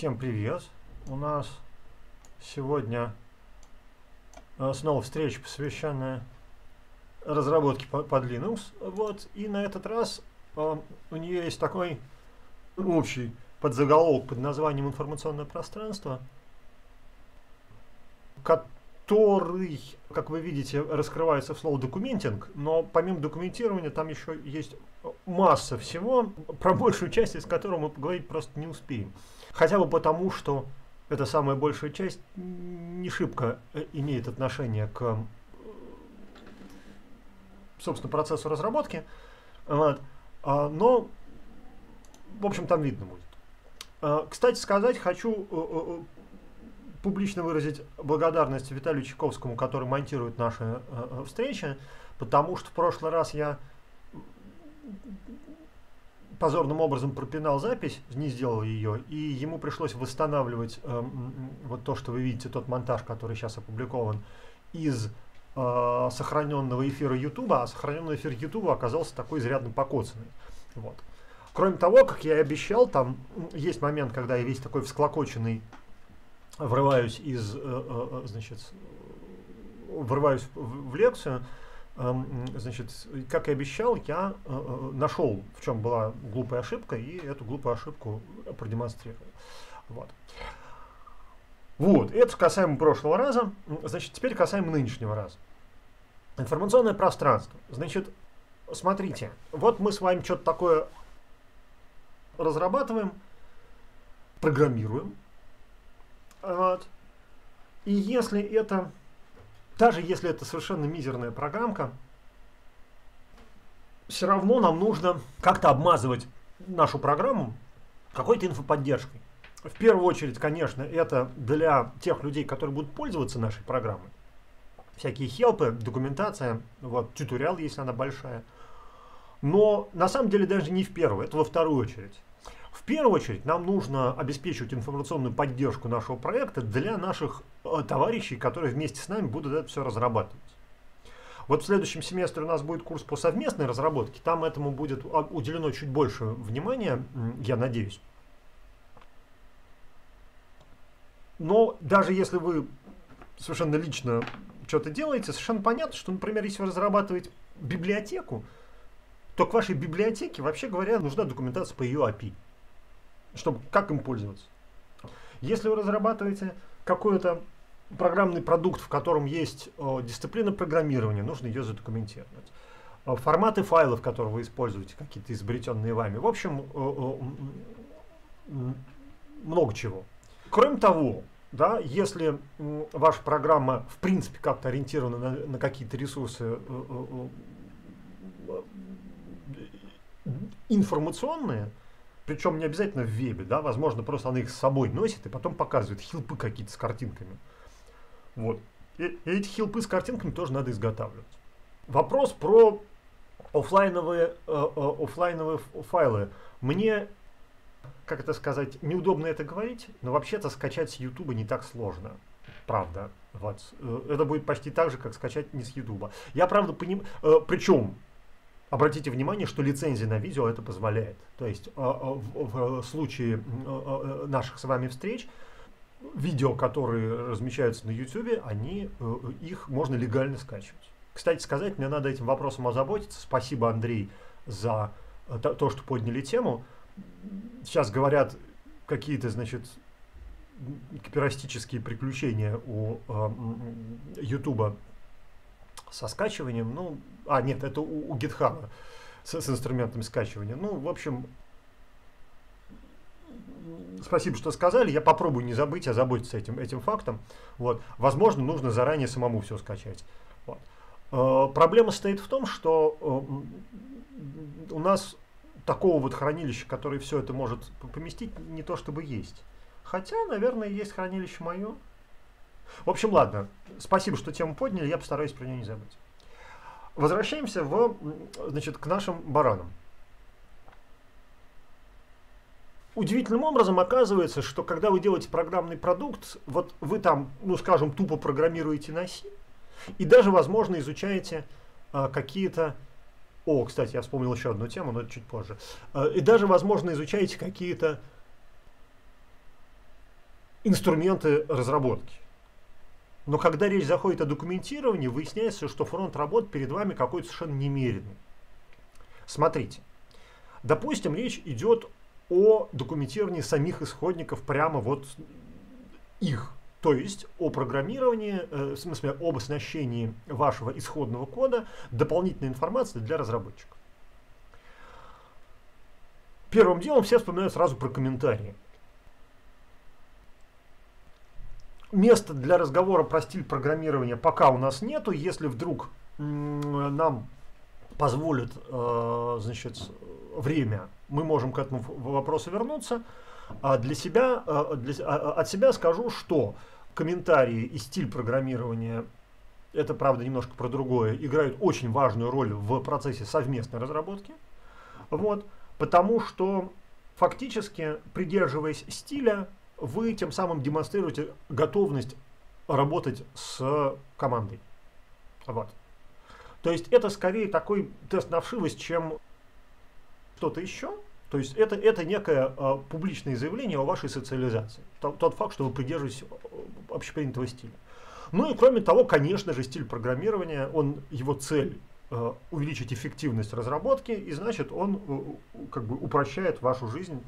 Всем привет! У нас сегодня э, снова встреча, посвященная разработке по- под Linux. Вот, и на этот раз э, у нее есть такой общий подзаголовок под названием «Информационное пространство», который, как вы видите, раскрывается в слово «документинг», но помимо документирования там еще есть масса всего, про большую часть из которого мы поговорить просто не успеем. Хотя бы потому, что эта самая большая часть не шибко э, имеет отношение к, э, собственно, процессу разработки. Вот. А, но, в общем, там видно будет. А, кстати сказать, хочу э, публично выразить благодарность Виталию Чайковскому, который монтирует наши встречи, потому что в прошлый раз я позорным образом пропинал запись, не сделал ее, и ему пришлось восстанавливать э, вот то, что вы видите, тот монтаж, который сейчас опубликован, из э, сохраненного эфира YouTube, а сохраненный эфир YouTube оказался такой изрядно покоцанный. Вот. Кроме того, как я и обещал, там есть момент, когда я весь такой всклокоченный врываюсь из, э, э, э значит, врываюсь в, в лекцию, Значит, как и обещал, я э, э, нашел, в чем была глупая ошибка, и эту глупую ошибку продемонстрировал. Вот. Вот, это касаемо прошлого раза. Значит, теперь касаемо нынешнего раза. Информационное пространство. Значит, смотрите, вот мы с вами что-то такое разрабатываем, программируем. Вот. И если это даже если это совершенно мизерная программка, все равно нам нужно как-то обмазывать нашу программу какой-то инфоподдержкой. В первую очередь, конечно, это для тех людей, которые будут пользоваться нашей программой. Всякие хелпы, документация, вот, тьюториал, если она большая. Но на самом деле даже не в первую, это во вторую очередь. В первую очередь нам нужно обеспечивать информационную поддержку нашего проекта для наших э, товарищей, которые вместе с нами будут это все разрабатывать. Вот в следующем семестре у нас будет курс по совместной разработке, там этому будет а, уделено чуть больше внимания, я надеюсь. Но даже если вы совершенно лично что-то делаете, совершенно понятно, что, например, если вы разрабатываете библиотеку, то к вашей библиотеке, вообще говоря, нужна документация по ее API чтобы как им пользоваться. Если вы разрабатываете какой-то программный продукт, в котором есть о, дисциплина программирования, нужно ее задокументировать. О, форматы файлов, которые вы используете, какие-то изобретенные вами. В общем, о, много чего. Кроме того, да, если ваша программа в принципе как-то ориентирована на, на какие-то ресурсы информационные, причем не обязательно в вебе, да, возможно, просто она их с собой носит и потом показывает хилпы какие-то с картинками. Вот. И, и эти хилпы с картинками тоже надо изготавливать. Вопрос про офлайновые, э, э, офлайновые файлы. Мне, как это сказать, неудобно это говорить, но вообще-то скачать с YouTube не так сложно. Правда. Вот. Э, это будет почти так же, как скачать не с YouTube. Я правда понимаю, э, причем Обратите внимание, что лицензия на видео это позволяет. То есть а, а, в случае а, наших с вами встреч, видео, которые размещаются на YouTube, они, э, их можно легально скачивать. Кстати сказать, мне надо этим вопросом озаботиться. Спасибо, Андрей, за э, то, что подняли тему. Сейчас говорят какие-то, значит, кипирастические приключения у YouTube со скачиванием, ну, а, нет, это у, у GitHub с, с инструментами скачивания. Ну, в общем, спасибо, что сказали. Я попробую не забыть, а заботиться этим, этим фактом. Вот. Возможно, нужно заранее самому все скачать. Вот. Э, проблема стоит в том, что э, у нас такого вот хранилища, которое все это может поместить, не то чтобы есть. Хотя, наверное, есть хранилище мое. В общем, ладно. Спасибо, что тему подняли, я постараюсь про нее не забыть. Возвращаемся в, значит, к нашим баранам. Удивительным образом оказывается, что когда вы делаете программный продукт, вот вы там, ну скажем, тупо программируете на C, и даже, возможно, изучаете а, какие-то... О, кстати, я вспомнил еще одну тему, но это чуть позже. А, и даже, возможно, изучаете какие-то инструменты разработки. Но когда речь заходит о документировании, выясняется, что фронт работ перед вами какой-то совершенно немеренный. Смотрите, допустим, речь идет о документировании самих исходников, прямо вот их. То есть о программировании, э, в смысле об оснащении вашего исходного кода дополнительной информации для разработчиков. Первым делом все вспоминают сразу про комментарии. Места для разговора про стиль программирования пока у нас нету. Если вдруг нам позволит э, значит, время, мы можем к этому вопросу вернуться. А для себя, э, для, а, а, от себя скажу, что комментарии и стиль программирования, это правда немножко про другое, играют очень важную роль в процессе совместной разработки. Вот, потому что фактически, придерживаясь стиля, вы тем самым демонстрируете готовность работать с командой. Вот. То есть это скорее такой тест на вшивость, чем что-то еще. То есть это, это некое э, публичное заявление о вашей социализации. Тот, тот факт, что вы придерживаетесь общепринятого стиля. Ну и кроме того, конечно же, стиль программирования, он, его цель э, увеличить эффективность разработки, и значит он э, как бы упрощает вашу жизнь.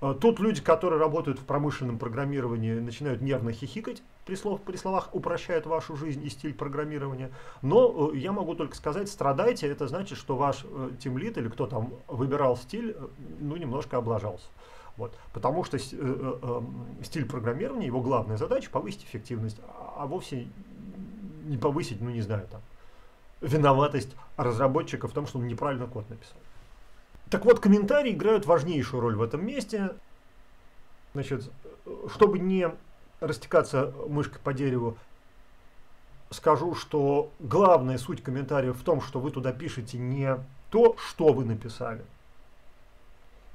Э, тут люди, которые работают в промышленном программировании, начинают нервно хихикать при, слов, при словах «упрощает вашу жизнь и стиль программирования». Но э, я могу только сказать, страдайте, это значит, что ваш э, тимлит или кто там выбирал стиль, ну, немножко облажался. Вот. Потому что э, э, э, стиль программирования, его главная задача повысить эффективность, а, а вовсе не повысить, ну не знаю, там, виноватость разработчика в том, что он неправильно код написал. Так вот, комментарии играют важнейшую роль в этом месте. Значит, чтобы не растекаться мышкой по дереву, скажу, что главная суть комментариев в том, что вы туда пишете не то, что вы написали,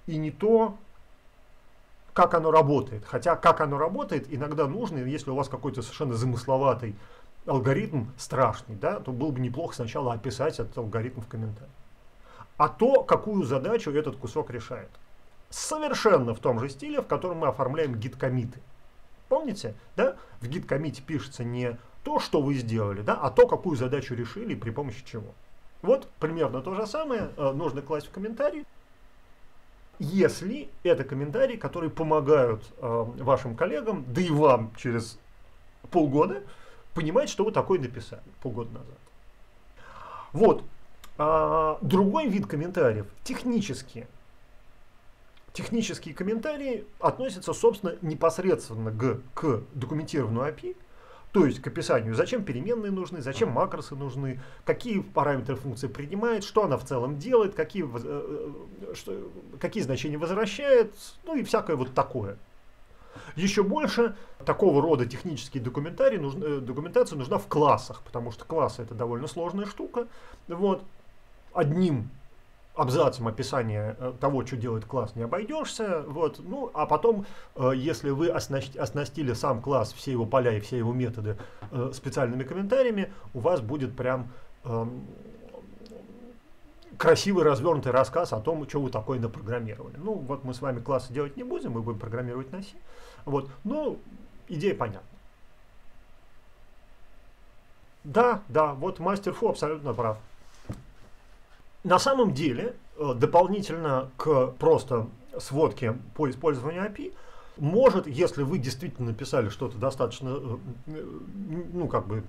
и не то, как оно работает. Хотя, как оно работает, иногда нужно, если у вас какой-то совершенно замысловатый алгоритм, страшный, да, то было бы неплохо сначала описать этот алгоритм в комментариях а то, какую задачу этот кусок решает. Совершенно в том же стиле, в котором мы оформляем гид-комиты. Помните, да? В гид-комите пишется не то, что вы сделали, да, а то, какую задачу решили и при помощи чего. Вот примерно то же самое э, нужно класть в комментарии, если это комментарии, которые помогают э, вашим коллегам, да и вам через полгода, понимать, что вы такое написали полгода назад. Вот, а, другой вид комментариев – технические. Технические комментарии относятся, собственно, непосредственно к, к документированному API, то есть к описанию, зачем переменные нужны, зачем макросы нужны, какие параметры функции принимает, что она в целом делает, какие, э, э, что, какие значения возвращает, ну и всякое вот такое. Еще больше такого рода технические документарии, нужны, э, документация нужна в классах, потому что классы это довольно сложная штука. Вот одним абзацем описания э, того, что делает класс, не обойдешься. Вот. Ну, а потом, э, если вы оснастили сам класс, все его поля и все его методы э, специальными комментариями, у вас будет прям эм, красивый развернутый рассказ о том, что вы такое напрограммировали. Ну, вот мы с вами классы делать не будем, мы будем программировать на C. Вот. Ну, идея понятна. Да, да, вот мастер Фу абсолютно прав. На самом деле, э, дополнительно к просто сводке по использованию API, может, если вы действительно написали что-то достаточно, э, э, ну, как бы,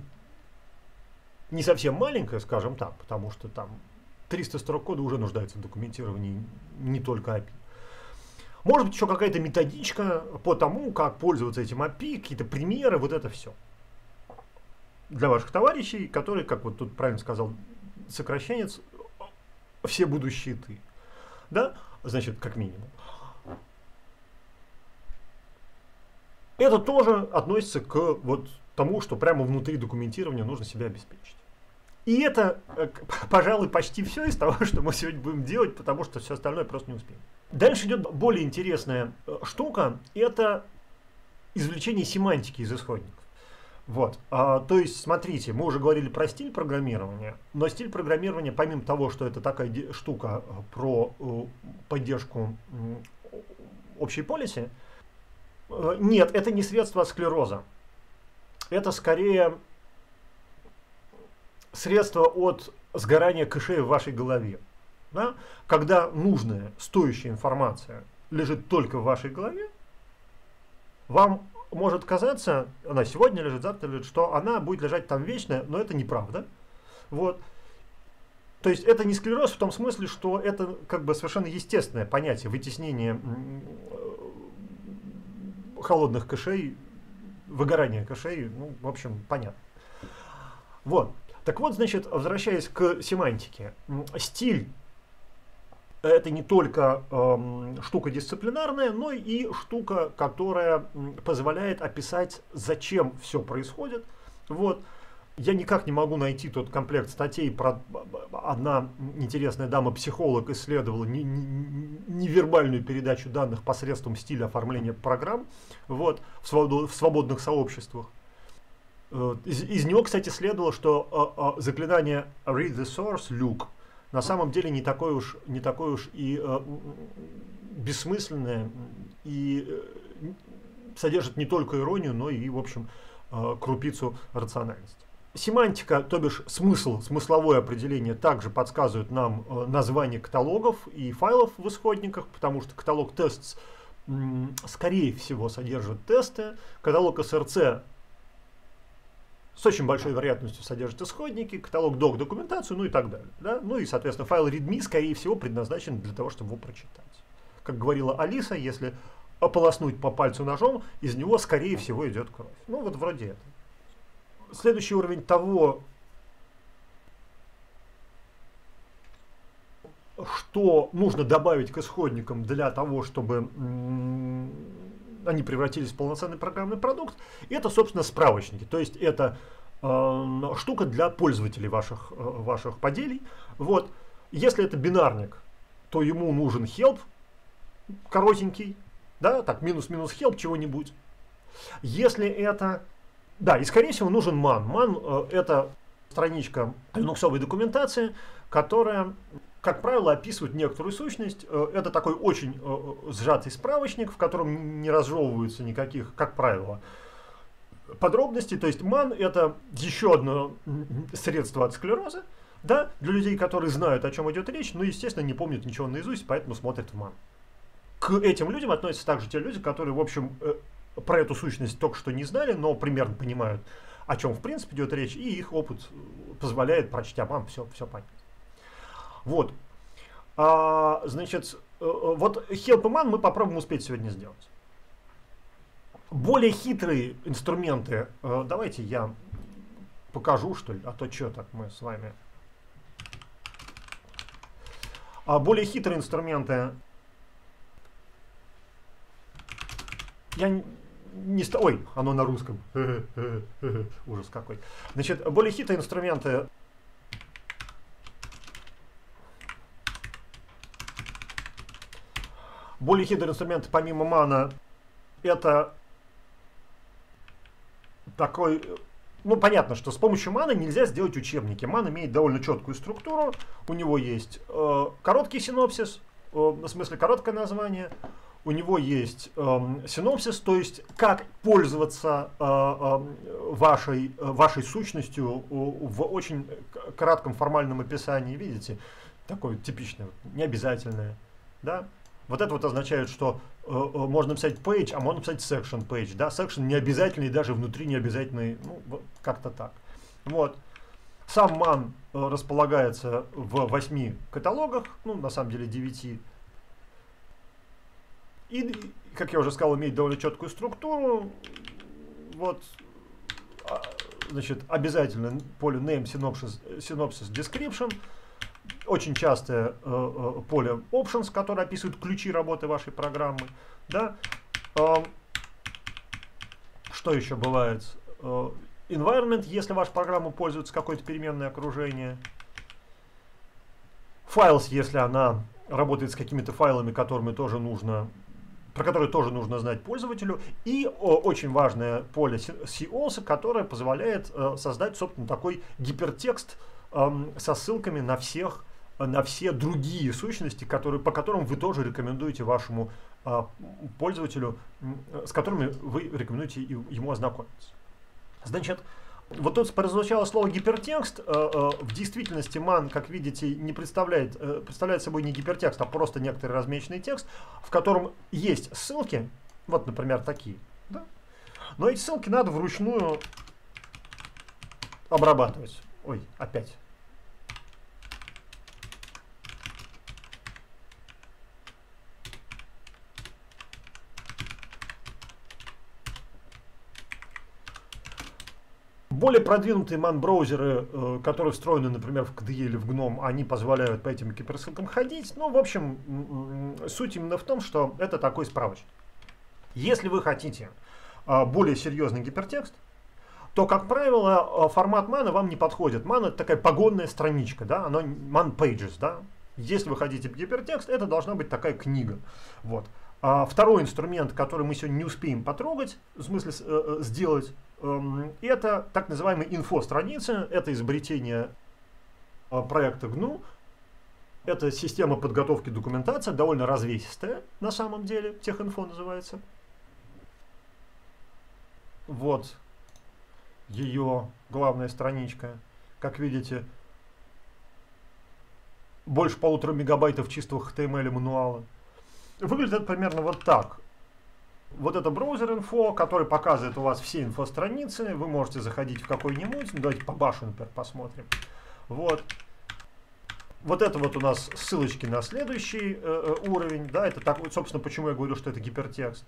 не совсем маленькое, скажем так, потому что там 300 строк кода уже нуждается в документировании не только API. Может быть, еще какая-то методичка по тому, как пользоваться этим API, какие-то примеры, вот это все. Для ваших товарищей, которые, как вот тут правильно сказал сокращенец, все будущие ты. Да? Значит, как минимум. Это тоже относится к вот тому, что прямо внутри документирования нужно себя обеспечить. И это, э, пожалуй, почти все из того, что мы сегодня будем делать, потому что все остальное просто не успеем. Дальше идет более интересная э, штука. Это извлечение семантики из исходников. Вот. А, то есть, смотрите, мы уже говорили про стиль программирования, но стиль программирования, помимо того, что это такая штука э, про э, поддержку общей полиси, Э, нет, это не средство от склероза. Это скорее средство от сгорания кэшей в вашей голове. Да? Когда нужная, стоящая информация лежит только в вашей голове, вам может казаться, она сегодня лежит, завтра лежит, что она будет лежать там вечно, но это неправда. Вот. То есть это не склероз в том смысле, что это как бы совершенно естественное понятие вытеснения холодных кэшей, выгорания кэшей, ну, в общем, понятно. Вот. Так вот, значит, возвращаясь к семантике. Стиль это не только э, штука дисциплинарная, но и штука, которая позволяет описать, зачем все происходит. Вот. Я никак не могу найти тот комплект статей про одна интересная дама-психолог исследовала невербальную передачу данных посредством стиля оформления программ вот, в, свобод, в свободных сообществах. Э, из, из него, кстати, следовало, что э, э, заклинание read the source, Luke, на самом деле не такое уж, не такое уж и э, бессмысленное, и э, содержит не только иронию, но и, в общем, э, крупицу рациональности. Семантика, то бишь смысл, смысловое определение также подсказывает нам э, название каталогов и файлов в исходниках, потому что каталог tests скорее всего содержит тесты, каталог SRC с очень большой вероятностью содержит исходники, каталог док, документацию, ну и так далее. Да? Ну и, соответственно, файл readme, скорее всего, предназначен для того, чтобы его прочитать. Как говорила Алиса, если ополоснуть по пальцу ножом, из него, скорее всего, идет кровь. Ну вот вроде это следующий уровень того, что нужно добавить к исходникам для того, чтобы они превратились в полноценный программный продукт, это, собственно, справочники. То есть это э, штука для пользователей ваших, э, ваших поделий. Вот. Если это бинарник, то ему нужен help коротенький, да, так, минус-минус help чего-нибудь. Если это да, и скорее всего нужен ман. Ман э, это страничка линуксовой документации, которая, как правило, описывает некоторую сущность. Э, это такой очень э, сжатый справочник, в котором не разжевываются никаких, как правило, подробностей. То есть ман это еще одно средство от склероза. Да, для людей, которые знают, о чем идет речь, но, естественно, не помнят ничего наизусть, поэтому смотрят в ман. К этим людям относятся также те люди, которые, в общем, про эту сущность только что не знали, но примерно понимают, о чем в принципе идет речь, и их опыт позволяет, прочтя вам, все, все понять. Вот. А, значит, э, э, вот Help Man мы попробуем успеть сегодня сделать. Более хитрые инструменты, э, давайте я покажу, что ли, а то что так мы с вами. А более хитрые инструменты я не. Ой, оно на русском. Ужас какой. Значит, более хитрые инструменты более хитрые инструменты помимо мана это такой ну, понятно, что с помощью маны нельзя сделать учебники. Ман имеет довольно четкую структуру. У него есть э, короткий синопсис, э, в смысле короткое название у него есть э, синопсис, то есть как пользоваться э, э, вашей, вашей сущностью в очень кратком формальном описании, видите, такое типичное, необязательное, да. Вот это вот означает, что э, э можно написать page, а можно написать section page, да, section необязательный, даже внутри необязательный, ну, как-то так. Вот. Сам ман э, располагается в восьми каталогах, ну, на самом деле девяти, и, как я уже сказал, имеет довольно четкую структуру. Вот, а, значит, обязательно поле name, synopsis, synopsis description. Очень частое э, э, поле options, которое описывает ключи работы вашей программы. Да? Э, что еще бывает? Э, environment, если ваша программа пользуется какое-то переменное окружение. Files, если она работает с какими-то файлами, которыми тоже нужно про который тоже нужно знать пользователю, и о, очень важное поле COS, которое позволяет э, создать, собственно, такой гипертекст э, со ссылками на всех на все другие сущности, которые, по которым вы тоже рекомендуете вашему а, пользователю, с которыми вы рекомендуете ему ознакомиться. Значит, вот тут прозвучало слово гипертекст. Э, э, в действительности man, как видите, не представляет, э, представляет собой не гипертекст, а просто некоторый размеченный текст, в котором есть ссылки, вот, например, такие. Да? Но эти ссылки надо вручную обрабатывать. Ой, опять. Более продвинутые man-браузеры, э, которые встроены, например, в KDE или в GNOME, они позволяют по этим гиперссылкам ходить. Ну, в общем, суть именно в том, что это такой справочник. Если вы хотите э, более серьезный гипертекст, то, как правило, э, формат мана вам не подходит. Ман это такая погонная страничка, да, оно man pages, да. Если вы хотите гипертекст, это должна быть такая книга. Вот. А второй инструмент, который мы сегодня не успеем потрогать, в смысле э, сделать, Эм, это так называемые инфо-страницы, это изобретение а, проекта GNU. Это система подготовки документации, довольно развесистая на самом деле, техинфо называется. Вот ее главная страничка. Как видите, больше полутора мегабайтов чистого HTML мануала. Выглядит это примерно вот так вот это браузер инфо, который показывает у вас все инфостраницы. Вы можете заходить в какой-нибудь. Давайте по башу, например, посмотрим. Вот. Вот это вот у нас ссылочки на следующий э, э уровень. Да, это так, собственно, почему я говорю, что это гипертекст.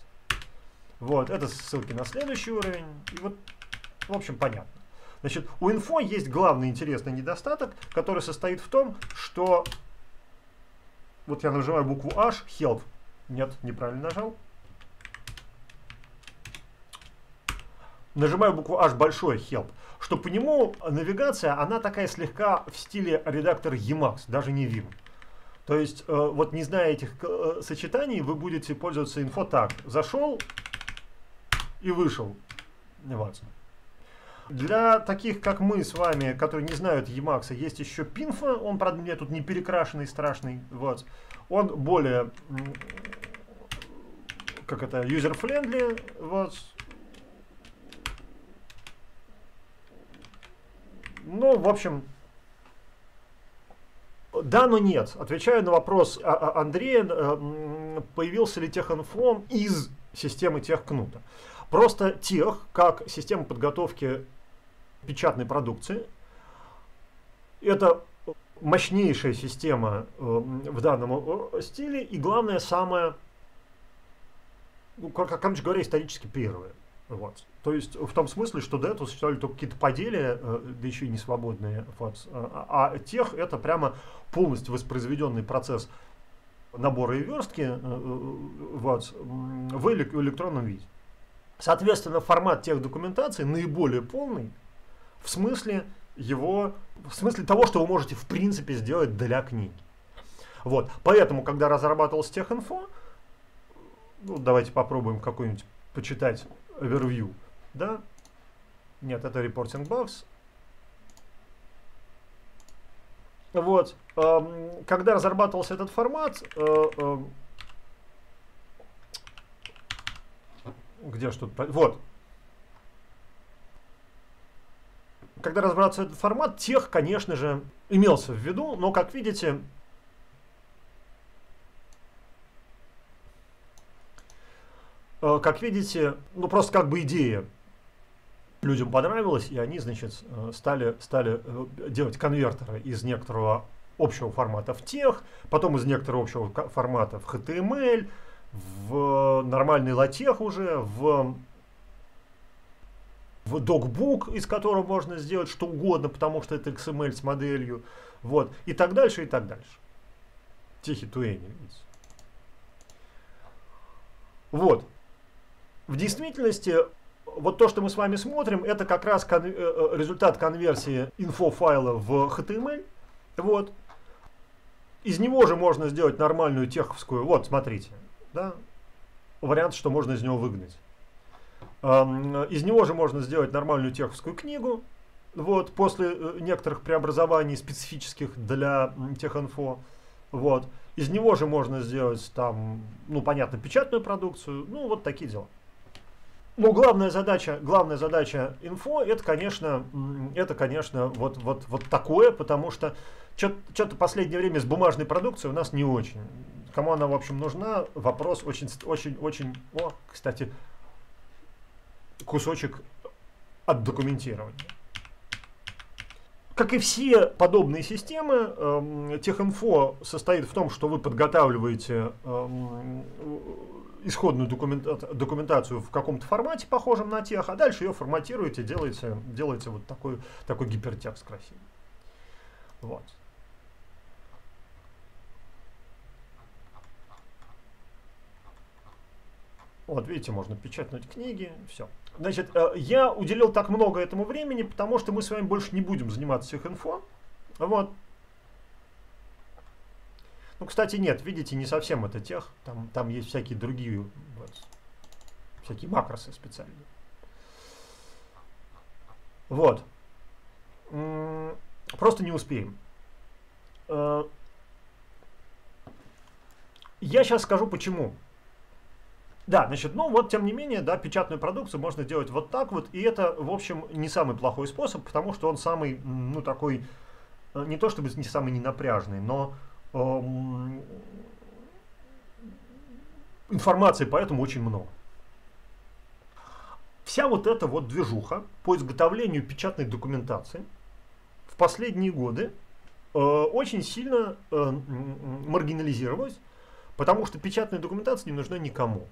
Вот, это ссылки на следующий уровень. И вот, в общем, понятно. Значит, у инфо есть главный интересный недостаток, который состоит в том, что... Вот я нажимаю букву H, help. Нет, неправильно нажал. Нажимаю букву H большой help, что по нему навигация, она такая слегка в стиле редактор Emacs, даже не Vim. То есть, э, вот не зная этих э, сочетаний, вы будете пользоваться инфо так. Зашел и вышел. Вот. Для таких, как мы с вами, которые не знают Emacs, есть еще Pinfo. Он, правда, мне тут не перекрашенный, страшный. Вот. Он более, как это, user-friendly. Вот. Ну, в общем, да, но нет. Отвечаю на вопрос а, а, Андрея, э, появился ли техинфо из системы техкнута. Просто тех, как система подготовки печатной продукции. Это мощнейшая система э, в данном э, стиле и, главное, самая, ну, короче говоря, исторически первая. Вот. То есть в том смысле, что до этого существовали только какие-то поделия, э, да еще и не свободные. Вот. А, а тех это прямо полностью воспроизведенный процесс набора и верстки э, э, вот, в электронном виде. Соответственно, формат тех документаций наиболее полный в смысле его, в смысле того, что вы можете в принципе сделать для книги. Вот. Поэтому, когда разрабатывался техинфо, ну, давайте попробуем какой-нибудь почитать overview, да? Нет, это reporting bugs. Вот, эм, когда разрабатывался этот формат, э, э, где что-то, вот, когда разрабатывался этот формат, тех, конечно же, имелся в виду, но, как видите, Э, как видите, ну просто как бы идея людям понравилась, и они, значит, э, стали, стали э, делать конвертеры из некоторого общего формата в тех, потом из некоторого общего формата в HTML, в нормальный латех уже, в, в докбук, из которого можно сделать что угодно, потому что это XML с моделью, вот, и так дальше, и так дальше. Тихий туэни. Вот. В действительности, вот то, что мы с вами смотрим, это как раз кон э, э, результат конверсии инфофайла в HTML. Вот. Из него же можно сделать нормальную теховскую. Вот, смотрите. Да? Вариант, что можно из него выгнать. Из него же можно сделать нормальную теховскую книгу. вот, после э, некоторых преобразований специфических для техинфо, вот, из него же можно сделать там, ну, понятно, печатную продукцию, ну, вот такие дела. Но главная задача, главная задача инфо, это, конечно, это, конечно, вот, вот, вот такое, потому что что-то последнее время с бумажной продукцией у нас не очень. Кому она, в общем, нужна, вопрос очень, очень, очень, о, кстати, кусочек от документирования. Как и все подобные системы, э, техинфо состоит в том, что вы подготавливаете э, исходную документа документацию в каком-то формате, похожем на тех, а дальше ее форматируете, делаете, делаете вот такой, такой гипертекст красивый. Вот. Вот, видите, можно печатать книги, все. Значит, э, я уделил так много этому времени, потому что мы с вами больше не будем заниматься всех инфо. Вот. Ну, кстати, нет, видите, не совсем это тех. Там, там есть всякие другие, вот, всякие макросы специальные. Вот. Просто не успеем. Э, я сейчас скажу почему. Да, значит, ну вот, тем не менее, да, печатную продукцию можно делать вот так вот, и это, в общем, не самый плохой способ, потому что он самый, ну, такой, э, не то чтобы не самый ненапряжный, но информации поэтому очень много. Вся вот эта вот движуха по изготовлению печатной документации в последние годы э, очень сильно э, маргинализировалась, потому что печатная документация не нужна никому.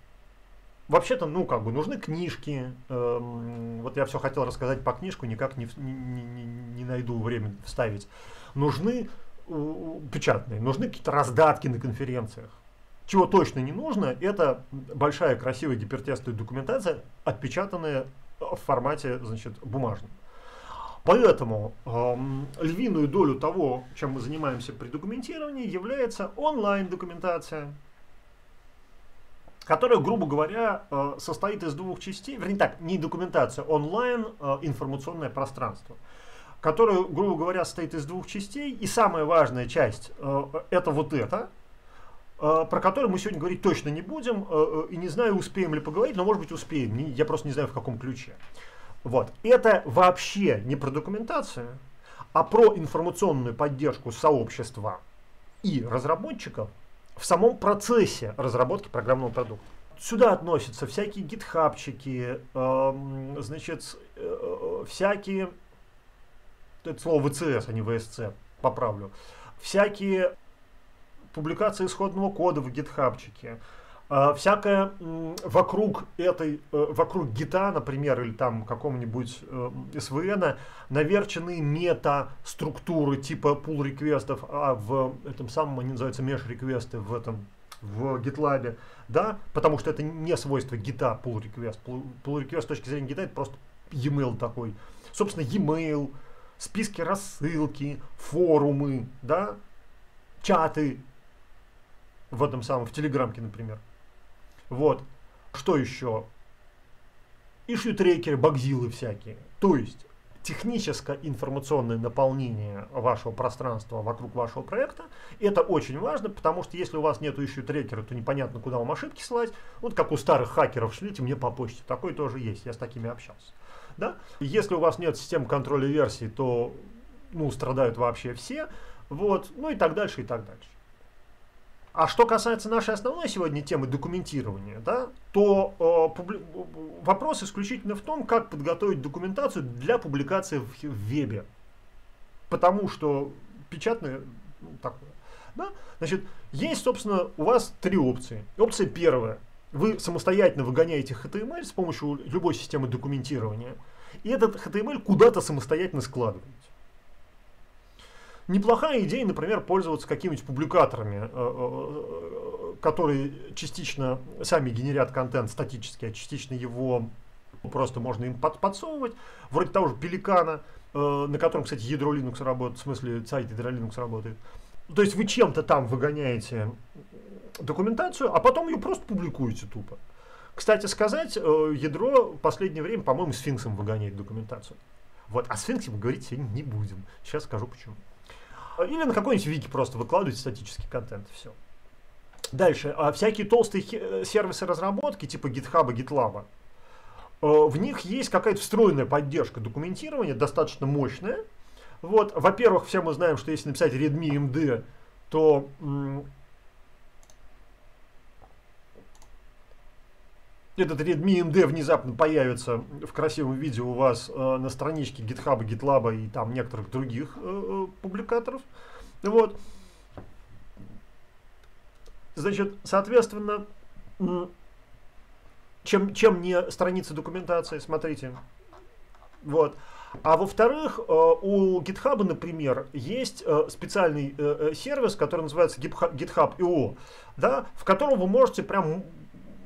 Вообще-то, ну, как бы, нужны книжки. Эм, вот я все хотел рассказать по книжку, никак не, не, не, найду время вставить. Нужны э, печатные, нужны какие-то раздатки на конференциях. Чего точно не нужно, это большая красивая гипертестовая документация, отпечатанная в формате, значит, бумажном. Поэтому эм, львиную долю того, чем мы занимаемся при документировании, является онлайн-документация которая, грубо говоря, э, состоит из двух частей, вернее так, не документация, онлайн э, информационное пространство, которое, грубо говоря, состоит из двух частей, и самая важная часть э, это вот это, про которое мы сегодня говорить точно не будем, и не знаю, успеем ли поговорить, но может быть успеем, я просто не знаю в каком ключе. Вот. Это вообще не про документацию, а про информационную поддержку сообщества и разработчиков в самом процессе разработки программного продукта. Сюда относятся всякие гитхабчики, э, значит, э, всякие, это слово ВЦС, а не ВСЦ, поправлю, всякие публикации исходного кода в гитхабчике, а, всякое вокруг этой, э, вокруг гита, например, или там какого-нибудь э, SVN, наверченные мета-структуры типа pull реквестов, а в этом самом они называются mesh реквесты в этом в GitLab, да, потому что это не свойство гита pull request. Pull request с точки зрения гита это просто e-mail такой. Собственно, e-mail, списки рассылки, форумы, да, чаты в этом самом, в Телеграмке, например. Вот. Что еще? Ишью-трекеры, багзилы всякие. То есть техническое информационное наполнение вашего пространства вокруг вашего проекта. Это очень важно, потому что если у вас нет ищу трекера, то непонятно, куда вам ошибки слать. Вот как у старых хакеров шлите мне по почте. Такой тоже есть, я с такими общался. Да? Если у вас нет системы контроля версий, то ну, страдают вообще все. Вот, ну и так дальше, и так дальше. А что касается нашей основной сегодня темы документирования, да, то э, публи... вопрос исключительно в том, как подготовить документацию для публикации в, в вебе. Потому что печатное ну, такое. Да? Значит, есть, собственно, у вас три опции. Опция первая. Вы самостоятельно выгоняете HTML с помощью любой системы документирования. И этот HTML куда-то самостоятельно складываете. Неплохая идея, например, пользоваться какими-нибудь публикаторами, э, э, которые частично сами генерят контент статически, а частично его просто можно им под, подсовывать. Вроде того же Пеликана, э, на котором, кстати, ядро Linux работает, в смысле сайт ядра Linux работает. То есть вы чем-то там выгоняете документацию, а потом ее просто публикуете тупо. Кстати сказать, ядро в последнее время, по-моему, сфинксом выгоняет документацию. Вот, о сфинксе мы говорить сегодня не будем. Сейчас скажу почему. Или на какой-нибудь вики просто выкладывать статический контент, все. Дальше. А всякие толстые э, сервисы разработки, типа GitHub и GitLab, э, в них есть какая-то встроенная поддержка документирования, достаточно мощная. Вот, во-первых, все мы знаем, что если написать readme то этот Redmi MD внезапно появится в красивом виде у вас э, на страничке GitHub, GitLab и там некоторых других э, публикаторов. Вот. Значит, соответственно, чем, чем не страница документации, смотрите. Вот. А во-вторых, э, у GitHub, например, есть э, специальный э, сервис, который называется GitHub.io, да, в котором вы можете прям,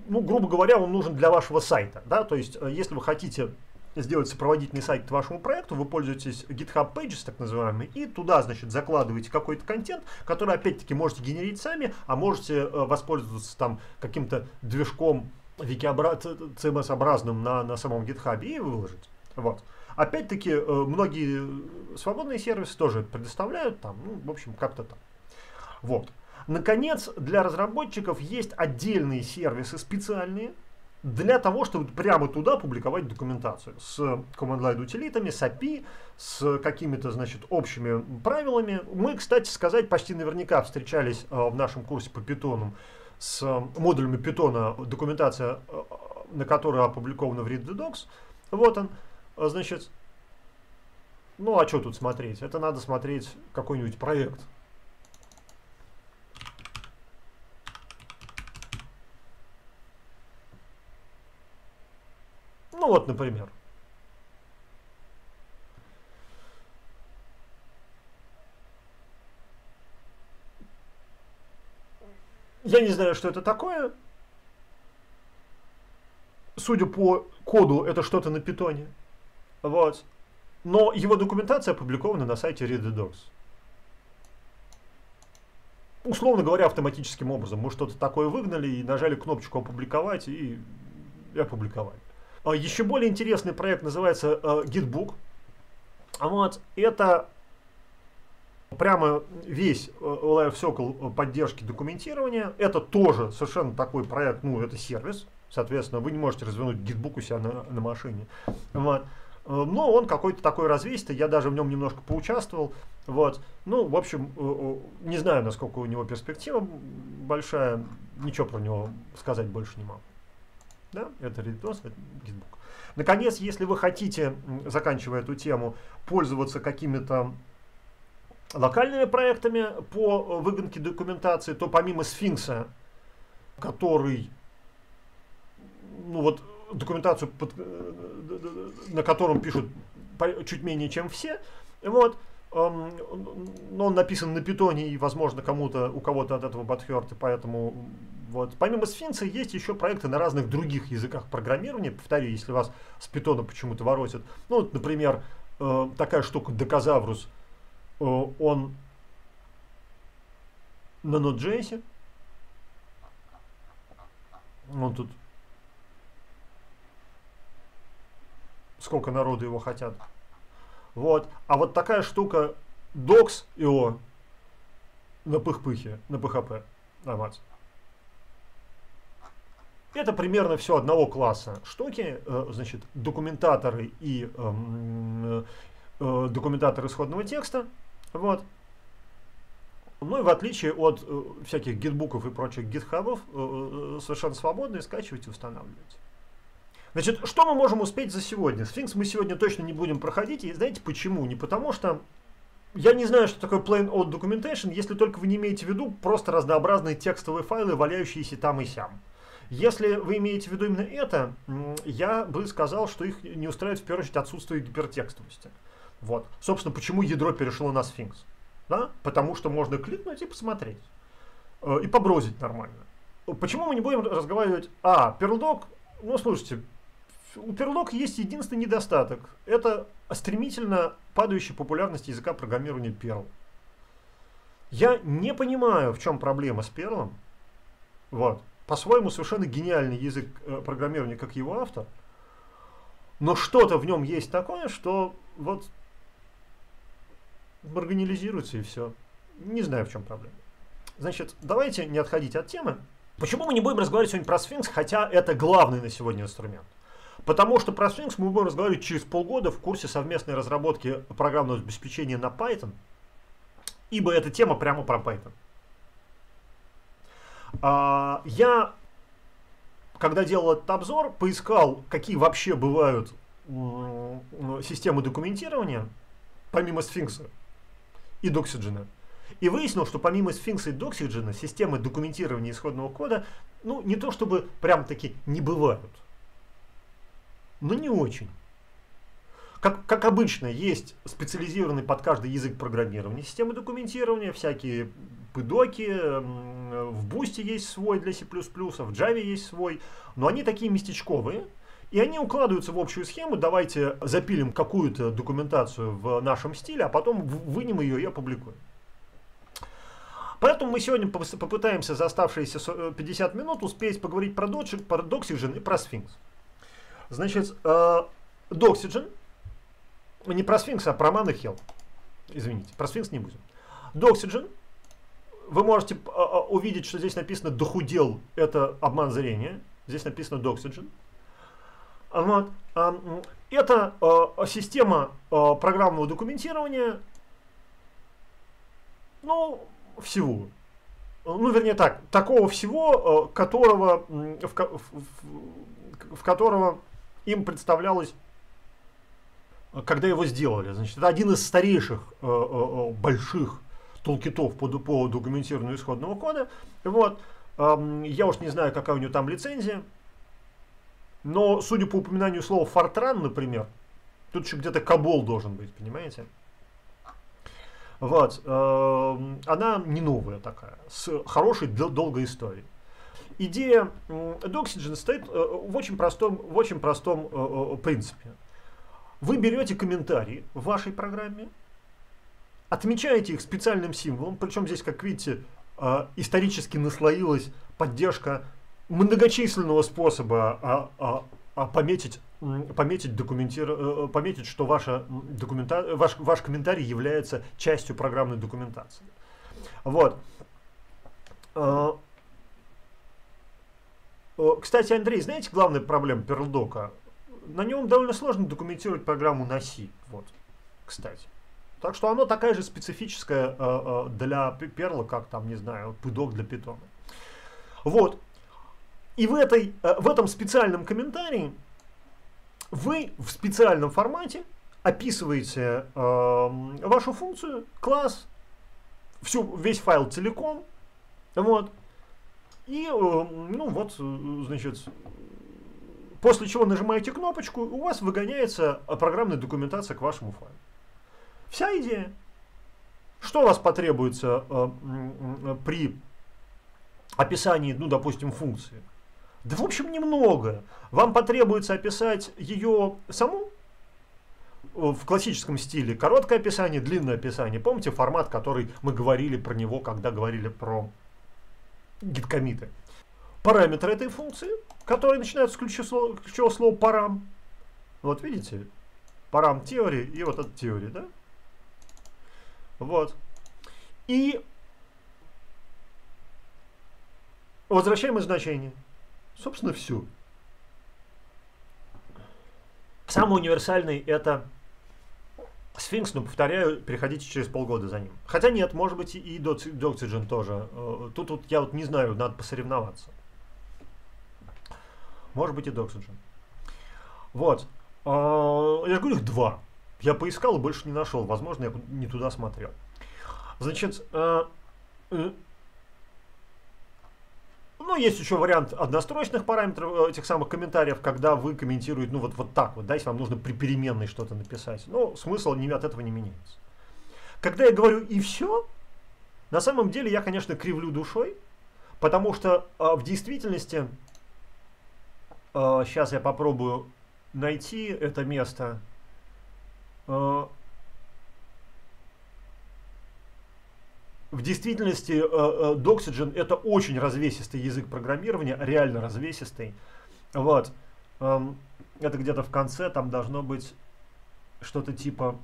ну, грубо говоря, он нужен для вашего сайта. Да, то есть, если вы хотите сделать сопроводительный сайт вашему проекту, вы пользуетесь GitHub Pages, так называемый, и туда, значит, закладываете какой-то контент, который, опять-таки, можете генерить сами, а можете воспользоваться там каким-то движком CMS-образным на, на самом GitHub и выложить. Вот. Опять-таки, э, многие свободные сервисы тоже предоставляют там, ну, в общем, как-то там. Вот. Наконец, для разработчиков есть отдельные сервисы специальные, для того, чтобы прямо туда публиковать документацию с command line утилитами, с API, с какими-то, значит, общими правилами. Мы, кстати сказать, почти наверняка встречались э, в нашем курсе по питону с модулями питона, документация, э, на которой опубликована в Read the Docs. Вот он. Значит, ну а что тут смотреть? Это надо смотреть какой-нибудь проект. Ну вот, например. Я не знаю, что это такое. Судя по коду, это что-то на питоне. Вот. Но его документация опубликована на сайте ReadTheDocs. Условно говоря, автоматическим образом. Мы что-то такое выгнали и нажали кнопочку «Опубликовать» и, и опубликовали. А еще более интересный проект называется uh, Gitbook. Вот. Это прямо весь uh, LiveCircle поддержки документирования. Это тоже совершенно такой проект, ну, это сервис. Соответственно, вы не можете развернуть Gitbook у себя на, на машине. Вот. Э, но он какой-то такой развесистый, я даже в нем немножко поучаствовал. Вот. Ну, в общем, э, э, не знаю, насколько у него перспектива большая, ничего про него сказать больше не могу. Да, это Redditos, это Gitbook. Наконец, если вы хотите, заканчивая эту тему, пользоваться какими-то локальными проектами по выгонке документации, то помимо сфинкса, который, ну вот, документацию, под, э, на котором пишут чуть менее, чем все. Вот. Но он написан на питоне, и, возможно, кому-то, у кого-то от этого подхерт, и поэтому вот. Помимо сфинкса есть еще проекты на разных других языках программирования. Повторю, если вас с питона почему-то воротят. Ну, вот, например, э, такая штука Доказаврус, э, он на Node.js. Он тут сколько народу его хотят. Вот. А вот такая штука docs.io на пых-пыхе, на PHP. А, Это примерно все одного класса штуки, э, значит, документаторы и эм, э, документатор исходного текста. Вот. Ну и в отличие от э, всяких гитбуков и прочих гитхабов, совершенно свободно скачивать и устанавливать. Значит, что мы можем успеть за сегодня? Сфинкс мы сегодня точно не будем проходить. И знаете почему? Не потому что я не знаю, что такое plain old documentation, если только вы не имеете в виду просто разнообразные текстовые файлы, валяющиеся там и сям. Если вы имеете в виду именно это, я бы сказал, что их не устраивает в первую очередь отсутствие гипертекстовости. Вот. Собственно, почему ядро перешло на сфинкс? Да? Потому что можно кликнуть и посмотреть. Э, и поброзить нормально. Почему мы не будем разговаривать? А, PerlDoc, ну слушайте, у Perlog есть единственный недостаток. Это стремительно падающая популярность языка программирования Perl. Я не понимаю, в чем проблема с Perl. Вот. По-своему совершенно гениальный язык э, программирования, как его автор. Но что-то в нем есть такое, что вот маргинализируется и все. Не знаю, в чем проблема. Значит, давайте не отходить от темы. Почему мы не будем разговаривать сегодня про сфинкс, хотя это главный на сегодня инструмент? Потому что про сфинкс мы будем разговаривать через полгода в курсе совместной разработки программного обеспечения на Python, ибо эта тема прямо про Python. А, я, когда делал этот обзор, поискал, какие вообще бывают системы документирования, помимо сфинкса и доксиджена. И выяснил, что помимо сфинкса и доксиджена, системы документирования исходного кода, ну, не то чтобы прям таки не бывают, но не очень. Как, как обычно, есть специализированный под каждый язык программирования системы документирования, всякие пыдоки, в Бусте есть свой для C++, в Java есть свой, но они такие местечковые, и они укладываются в общую схему, давайте запилим какую-то документацию в нашем стиле, а потом вынем ее и опубликуем. Поэтому мы сегодня попытаемся за оставшиеся 50 э, минут успеть поговорить про Doxygen и про Sphinx. Значит, э, не про Sphinx, а про Hell. Извините, про Sphinx не будем. Doxygen, вы можете э, увидеть, что здесь написано «дохудел» — это обман зрения. Здесь написано «Doxygen». Вот. Это система программного документирования, ну, всего. Ну, вернее так, такого всего, э, которого, в, в, в которого им представлялось, когда его сделали. Значит, это один из старейших э, э, больших толкитов по, по документированию исходного кода. Вот. Я уж не знаю, какая у него там лицензия. Но, судя по упоминанию слова Fortran, например, тут еще где-то Кабол должен быть, понимаете? Вот. Эм, она не новая такая, с хорошей долгой историей. Идея Doxygen стоит э, в очень простом, в очень простом э, э, принципе. Вы берете комментарии в вашей программе, отмечаете их специальным символом, причем здесь, как видите, исторически наслоилась поддержка многочисленного способа а, а, а пометить пометить, документир... Пометить, что ваша документа... ваш, ваш комментарий является частью программной документации. Вот. Э, кстати, Андрей, знаете главная проблема Перлдока? На нем довольно сложно документировать программу на C. Вот, кстати. Так что оно такая же специфическая для перла, как там, не знаю, пыдок для питона. Вот. И в, этой, в этом специальном комментарии вы в специальном формате описываете э, вашу функцию, класс, всю, весь файл целиком, вот, и, э, ну вот, значит, после чего нажимаете кнопочку, у вас выгоняется программная документация к вашему файлу. Вся идея. Что у вас потребуется э, при описании, ну, допустим, функции? Да, в общем, немного. Вам потребуется описать ее саму э, в классическом стиле. Короткое описание, длинное описание. Помните формат, который мы говорили про него, когда говорили про гиткомиты? Параметры этой функции, которые начинаются с ключевого, ключевого слова парам. Вот видите? Парам теории и вот эта теория, да? Вот. И возвращаемое значение. Собственно, все. Самый универсальный это Сфинкс, но повторяю, переходите через полгода за ним. Хотя нет, может быть и Doxygen тоже. Э, тут, тут я вот не знаю, надо посоревноваться. Может быть и Doxygen. Вот. А, я говорю, их два. Я поискал и больше не нашел. Возможно, я не туда смотрел. Значит, э, э, ну, есть еще вариант одностроечных параметров, э, этих самых комментариев, когда вы комментируете, ну, вот, вот так вот, да, если вам нужно при переменной что-то написать. Но смысл не, от этого не меняется. Когда я говорю «и все», на самом деле я, конечно, кривлю душой, потому что э, в действительности, э, сейчас я попробую найти это место, э, В действительности э, э, Doxygen это очень развесистый язык программирования, реально развесистый. Вот. Эм, это где-то в конце, там должно быть... что-то типа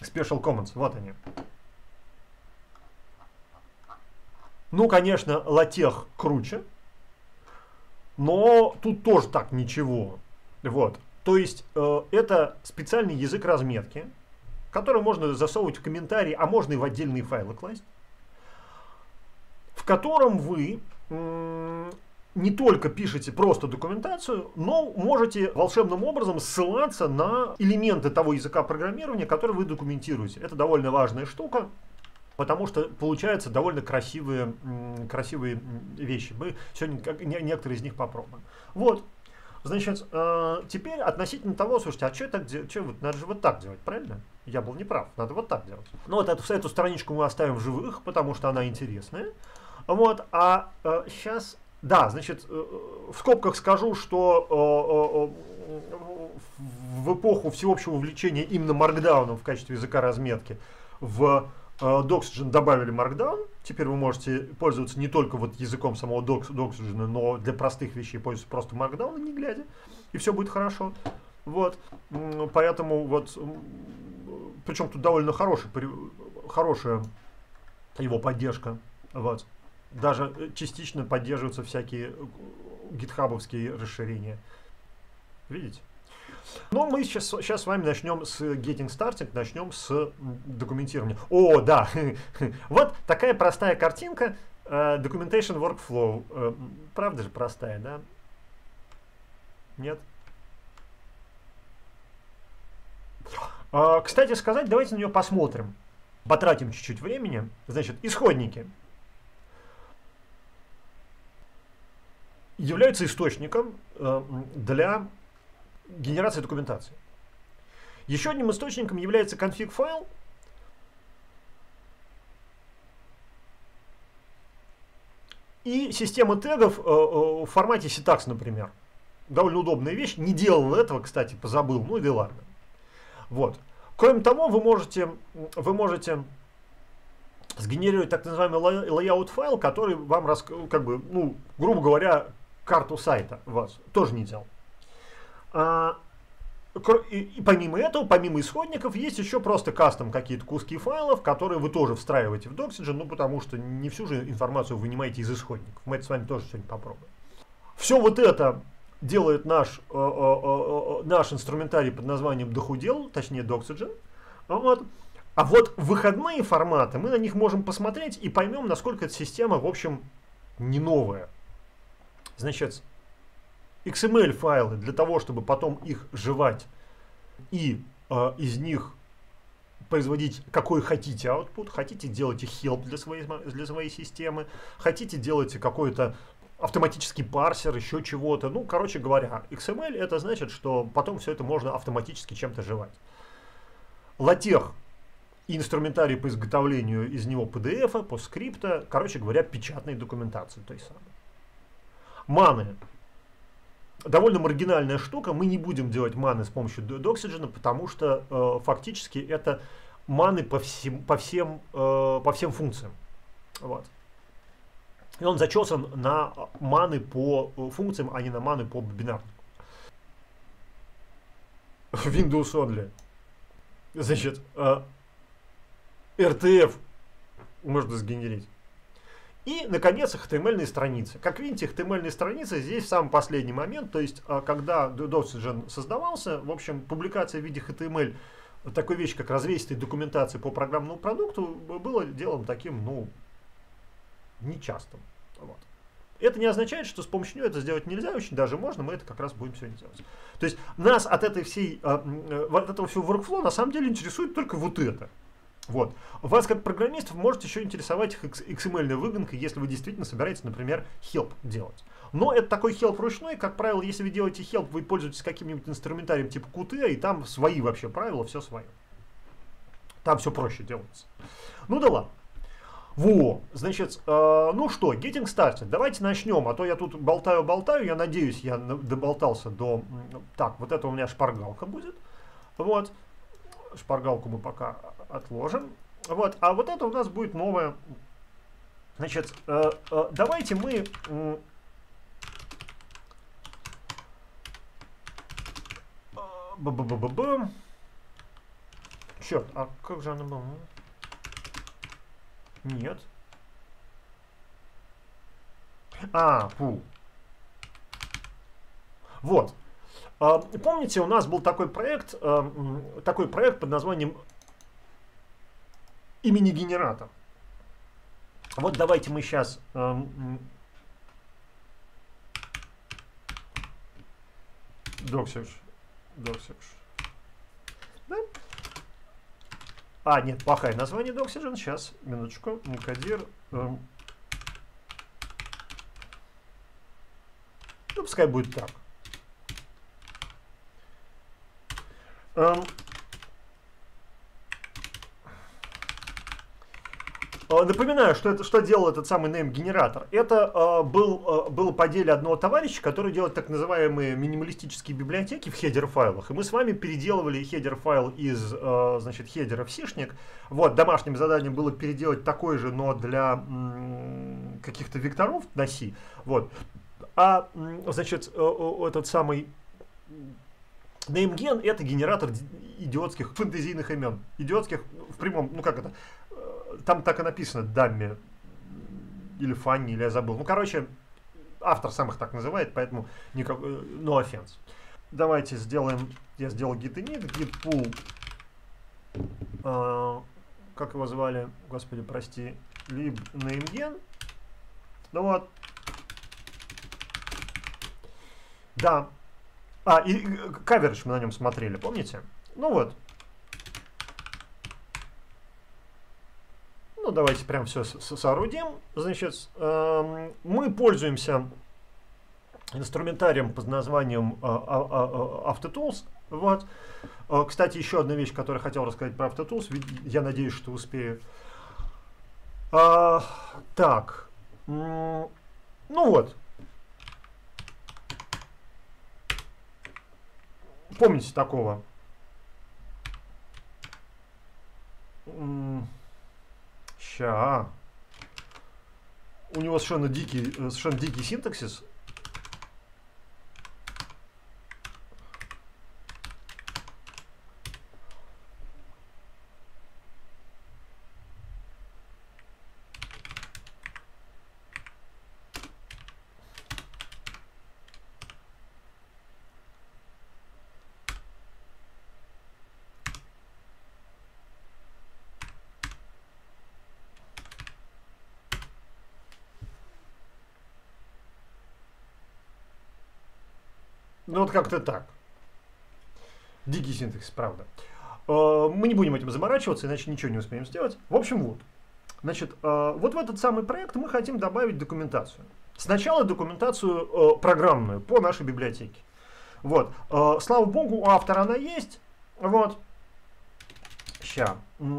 Special Commons. Вот они. Ну, конечно, латех круче, но тут тоже так ничего. Вот. То есть э, это специальный язык разметки, который можно засовывать в комментарии, а можно и в отдельные файлы класть, в котором вы не только пишете просто документацию, но можете волшебным образом ссылаться на элементы того языка программирования, который вы документируете. Это довольно важная штука, потому что получаются довольно красивые, красивые вещи. Мы сегодня некоторые из них попробуем. Вот. Значит, э, теперь относительно того, слушайте, а что так делать? Вот, надо же вот так делать, правильно? Я был неправ, надо вот так делать. Ну вот эту, эту страничку мы оставим в живых, потому что она интересная. Вот, а э, сейчас, да, значит, э, в скобках скажу, что э, э, в эпоху всеобщего увлечения именно маркдауном в качестве языка разметки в э, Doxygen добавили Markdown. Теперь вы можете пользоваться не только вот языком самого Doxygen, но для простых вещей пользоваться просто Markdown, не глядя. И все будет хорошо. Вот. Поэтому вот, причем тут довольно хороший, хорошая его поддержка. Вот. Даже э, частично поддерживаются всякие э, гитхабовские расширения. Видите? Но мы сейчас, сейчас с вами начнем с Getting Started, начнем с документирования. О, да, вот такая простая картинка, uh, Documentation Workflow. Правда же простая, да? Нет? Uh, кстати сказать, давайте на нее посмотрим. Потратим чуть-чуть времени. Значит, исходники. Являются источником э, для генерации документации. Еще одним источником является конфиг-файл, и система тегов э, э, в формате Citax, например. Довольно удобная вещь. Не делал этого, кстати, позабыл. Ну и да ладно. Вот. Кроме того, вы можете, вы можете сгенерировать так называемый layout файл, который вам, как бы, ну, грубо говоря, карту сайта вас тоже не делал. А, и, и помимо этого, помимо исходников, есть еще просто кастом какие-то куски файлов, которые вы тоже встраиваете в Doxygen, ну потому что не всю же информацию вы вынимаете из исходников. Мы это с вами тоже сегодня попробуем. Все вот это делает наш, э, э, э, наш инструментарий под названием Дохудел, точнее Doxygen. Вот. А вот выходные форматы, мы на них можем посмотреть и поймем, насколько эта система, в общем, не новая. Значит, XML файлы для того, чтобы потом их жевать и э, из них производить какой хотите output, хотите делайте help для своей, для своей системы, хотите делайте какой-то автоматический парсер, еще чего-то. Ну, короче говоря, XML это значит, что потом все это можно автоматически чем-то жевать. Латех и инструментарий по изготовлению из него PDF, по скрипта, короче говоря, печатной документации той самой. Маны. Довольно маргинальная штука. Мы не будем делать маны с помощью Doxygen, потому что э, фактически это маны по всем, по всем, э, по всем функциям. Вот. И он зачесан на маны по э, функциям, а не на маны по бинарнику. Windows Only. Значит, э, RTF можно сгенерить. И, наконец, HTML страницы. Как видите, HTML страницы здесь в самый последний момент, то есть, а, когда Doxygen создавался, в общем, публикация в виде HTML, такой вещь, как развесистая документация по программному продукту, было делом таким, ну, нечастым. Вот. Это не означает, что с помощью нее это сделать нельзя, очень даже можно, мы это как раз будем сегодня делать. То есть нас от этой всей, а, э, от этого всего workflow на самом деле интересует только вот это. Вот. Вас как программистов может еще интересовать XML выгонка, если вы действительно собираетесь, например, help делать. Но это такой help ручной, как правило, если вы делаете help, вы пользуетесь каким-нибудь инструментарием типа Qt, и там свои вообще правила, все свое. Там все проще делается. Ну да ладно. Во, значит, э, ну что, getting started. Давайте начнем, а то я тут болтаю-болтаю, я надеюсь, я доболтался до... Так, вот это у меня шпаргалка будет. Вот, шпаргалку мы пока отложим. Вот, а вот это у нас будет новое. Значит, э, э, давайте мы... Э, б -б -б -б -б. Черт, а как же она была? Нет. А, пул. Вот. А, помните, у нас был такой проект, а, такой проект под названием имени генератор. Вот давайте мы сейчас Доксидж. Доксидж. Да? А, нет, плохое название Doxygen. Сейчас, минуточку. Мукадир. Эм. Ну, пускай будет так. Эм. Напоминаю, что, это, что делал этот самый name-генератор. Это э, был, э, было по деле одного товарища, который делает так называемые минималистические библиотеки в header-файлах. И мы с вами переделывали header-файл из э, значит, хедера в сишник. Вот, домашним заданием было переделать такой же, но для каких-то векторов на C. Вот. А, значит, э, этот самый NameGen это генератор идиотских фэнтезийных имен. Идиотских в прямом, ну как это, там так и написано Дамми или Фанни, или я забыл. Ну, короче, автор сам их так называет, поэтому никак, э, no offense. Давайте сделаем, я сделал git init, git pool, э, как его звали, господи, прости, lib namegen. Ну вот. Да. А, и каверидж мы на нем смотрели, помните? Ну вот, Ну, давайте прям все соорудим. Значит, эм, мы пользуемся инструментарием под названием э, AutoTools. Вот. Э, кстати, еще одна вещь, которую хотел рассказать про AutoTools. Я надеюсь, что успею. А, так. Ну вот. Помните такого? Ща. У него совершенно дикий, э, совершенно дикий синтаксис. Ну как-то так. Дикий синтекс, правда. Э, мы не будем этим заморачиваться, иначе ничего не успеем сделать. В общем, вот. Значит, э, вот в этот самый проект мы хотим добавить документацию. Сначала документацию э, программную по нашей библиотеке. Вот. Слава богу, у автора она есть. Вот. Ща.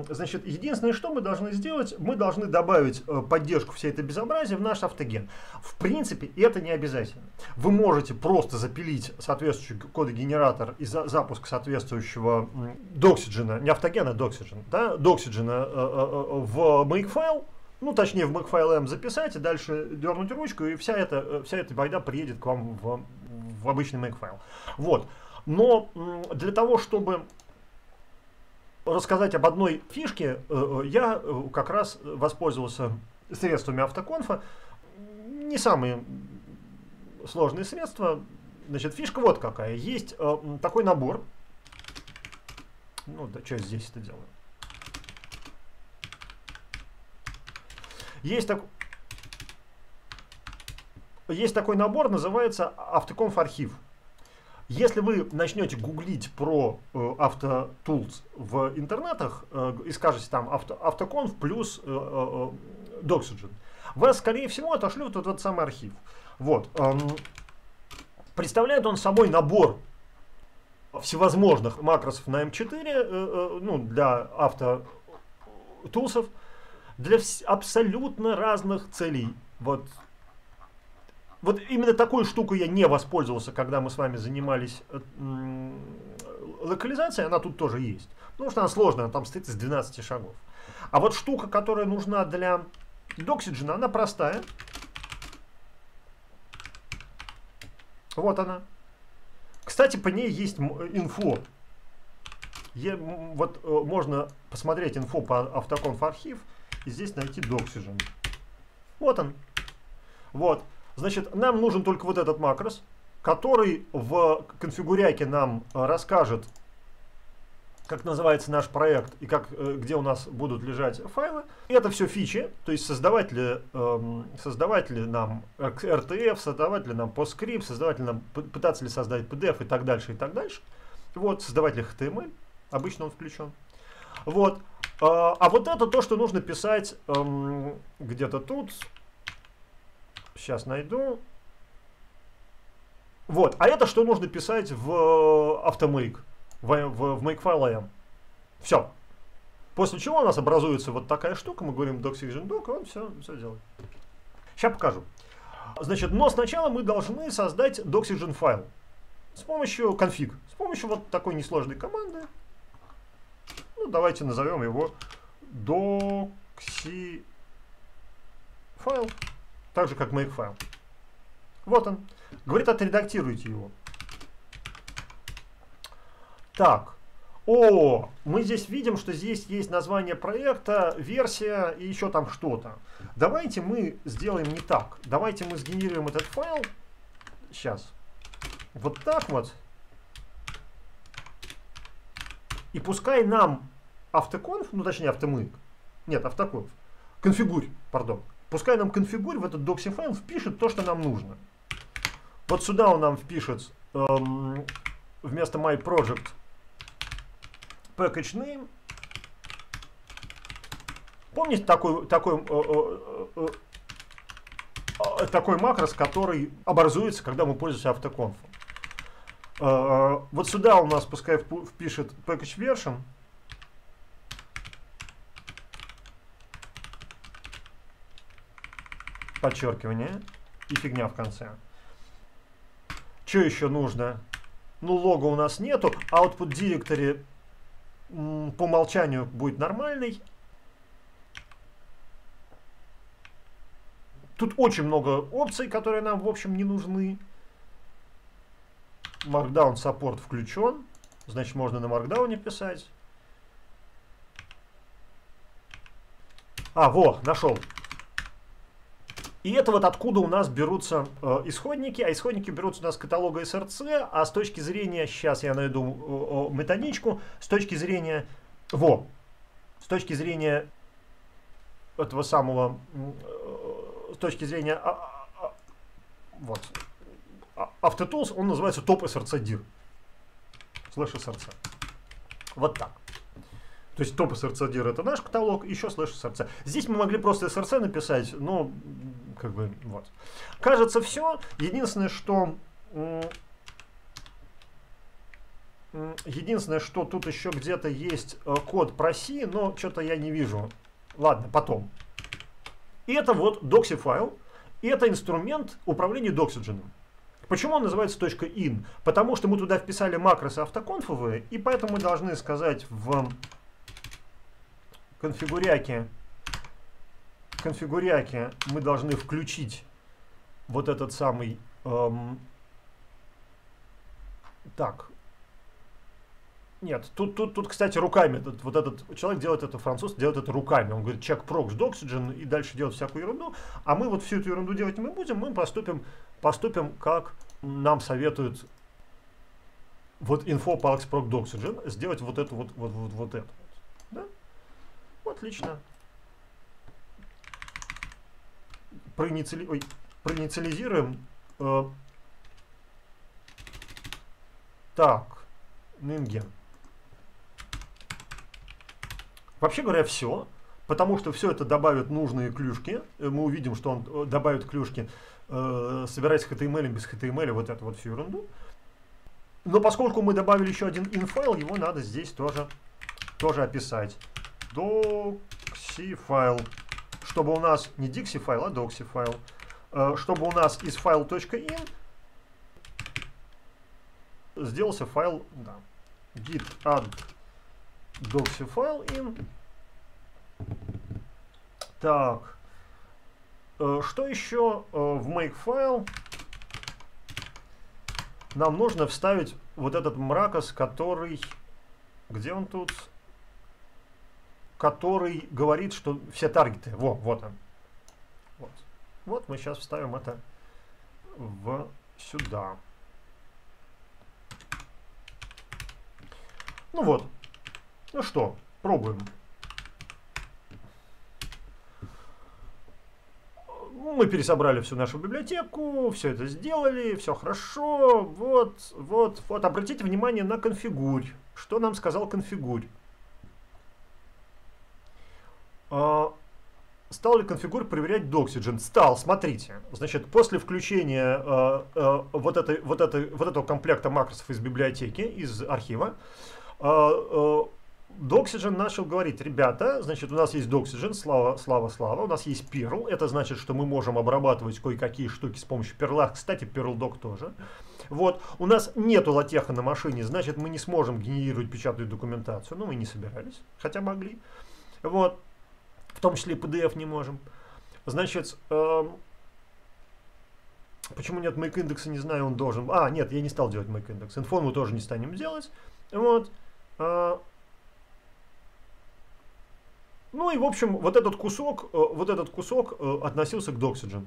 Значит, единственное, что мы должны сделать, мы должны добавить э, поддержку всей этой безобразия в наш автоген. В принципе, это не обязательно. Вы можете просто запилить соответствующий кодогенератор и за запуск соответствующего доксиджена, не автогена, а доксиджен, да, доксиджена э, э, в makefile, ну, точнее, в makefile m записать, и дальше дернуть ручку, и вся эта, вся эта байда приедет к вам в, в обычный makefile. Вот. Но для того, чтобы рассказать об одной фишке, э, э, я э, как раз воспользовался средствами автоконфа. Не самые сложные средства. Значит, фишка вот какая. Есть такой набор. Ну, да, что я здесь это делаю? Есть, так... Есть такой набор, называется автоконф архив. Если вы начнете гуглить про э, автотулс в интернетах э, и скажете там авто, автоконф плюс э, э, Doxygen, вас, скорее всего, отошлют вот этот самый архив. Вот. Эм, представляет он собой набор всевозможных макросов на M4 э, э, ну, для автотулсов для абсолютно разных целей. Вот вот именно такой штукой я не воспользовался, когда мы с вами занимались э, локализацией, она тут тоже есть. Потому что она сложная, она там стоит из 12 шагов. А вот штука, которая нужна для Doxygen, она простая. Вот она. Кстати, по ней есть инфо. Е, вот э, можно посмотреть инфо по автоконф архив и здесь найти Doxygen. Вот он. Вот. Значит, нам нужен только вот этот макрос, который в конфигуряке нам э, расскажет, как называется наш проект и как, э, где у нас будут лежать файлы. И это все фичи, то есть создавать ли, эм, создавать ли нам RTF, создавать ли нам PostScript, создавать ли нам, пытаться ли создать PDF и так дальше, и так дальше. Вот, создавать ли HTML, обычно он включен. Вот. А, а вот это то, что нужно писать эм, где-то тут. Сейчас найду. Вот. А это что нужно писать в Automake, в, в, в Makefile.am. Все. После чего у нас образуется вот такая штука, мы говорим doxygen doc, он все, все делает. Сейчас покажу. Значит, но сначала мы должны создать doxygen файл с помощью конфиг, с помощью вот такой несложной команды. Ну, давайте назовем его doxy так же как make файл. Вот он. Говорит, отредактируйте его. Так. О, мы здесь видим, что здесь есть название проекта, версия и еще там что-то. Давайте мы сделаем не так. Давайте мы сгенерируем этот файл. Сейчас. Вот так вот. И пускай нам автоконф, ну точнее автомык, нет, автоконф, конфигурь, пардон, пускай нам конфигурь в этот докси файл впишет то, что нам нужно. Вот сюда он нам впишет эм, вместо my project package name. Помните такой, такой, э, э, э, э, такой макрос, который образуется, когда мы пользуемся автоконфом? Э, вот сюда у нас пускай впишет package version. Подчеркивание и фигня в конце. Что еще нужно? Ну, лога у нас нету. Output директори по умолчанию будет нормальный. Тут очень много опций, которые нам, в общем, не нужны. Markdown саппорт включен. Значит, можно на Markdown писать. А, во, нашел. И это вот откуда у нас берутся э, исходники, а исходники берутся у нас с каталога SRC, а с точки зрения, сейчас я найду э, методичку, с точки зрения, во, с точки зрения этого самого, э, с точки зрения, а, а, а вот, Autotools, он называется топ SRC dir, слэш SRC. Вот так. То есть топ SRC dir это наш каталог, еще слэш SRC. Здесь мы могли просто SRC написать, но как бы вот. Кажется, все. Единственное, что Единственное, что тут еще где-то есть э, код про C, но что-то я не вижу. Ладно, потом. И это вот doxy файл. И это инструмент управления Doxygen. Почему он называется .in? Потому что мы туда вписали макросы автоконфовые, и поэтому мы должны сказать в конфигуряке конфигуряке мы должны включить вот этот самый... Эм, так. Нет, тут, тут, тут, кстати, руками. Этот, вот этот человек делает это, француз делает это руками. Он говорит, check prox doxygen и дальше делает всякую ерунду. А мы вот всю эту ерунду делать не будем, мы поступим, поступим как нам советуют вот инфо по Xproc Doxygen, сделать вот это вот, вот, вот, вот это. Да? Отлично. Проинициали... Ой, проинициализируем. Э, так, Нинген. Вообще говоря, все. Потому что все это добавит нужные клюшки. Э, мы увидим, что он э, добавит клюшки, э, с HTML, без HTML, вот эту вот всю ерунду. Но поскольку мы добавили еще один инфайл, его надо здесь тоже, тоже описать. Doxy файл чтобы у нас не Dixie файл, а Doxy файл, э, чтобы у нас из file.in сделался файл, да, git add doxy файл in. Так, э, что еще э, в make файл? Нам нужно вставить вот этот мракос, который Где он тут? Который говорит, что все таргеты. Во, вот он. Вот. Вот мы сейчас вставим это в сюда. Ну вот. Ну что, пробуем. Мы пересобрали всю нашу библиотеку, все это сделали, все хорошо. Вот, вот, вот. Обратите внимание на конфигурь. Что нам сказал конфигурь? А, стал ли конфигурь проверять Doxygen? Стал, смотрите. Значит, после включения э, э, вот, этой, вот, этой, вот этого комплекта макросов из библиотеки, из архива, э, э, Doxygen начал говорить, ребята, значит, у нас есть Doxygen, слава, слава, слава, у нас есть Perl, это значит, что мы можем обрабатывать кое-какие штуки с помощью Perl, кстати, PerlDoc тоже. Вот, у нас нету латеха на машине, значит, мы не сможем генерировать печатную документацию, ну, мы не собирались, хотя могли. Вот, том числе и PDF не можем. Значит, э, почему нет make индекса, не знаю, он должен... А, нет, я не стал делать make индекс. Инфон мы тоже не станем делать. Вот. Э, ну и, в общем, вот этот кусок, э, вот этот кусок э, относился к Doxygen.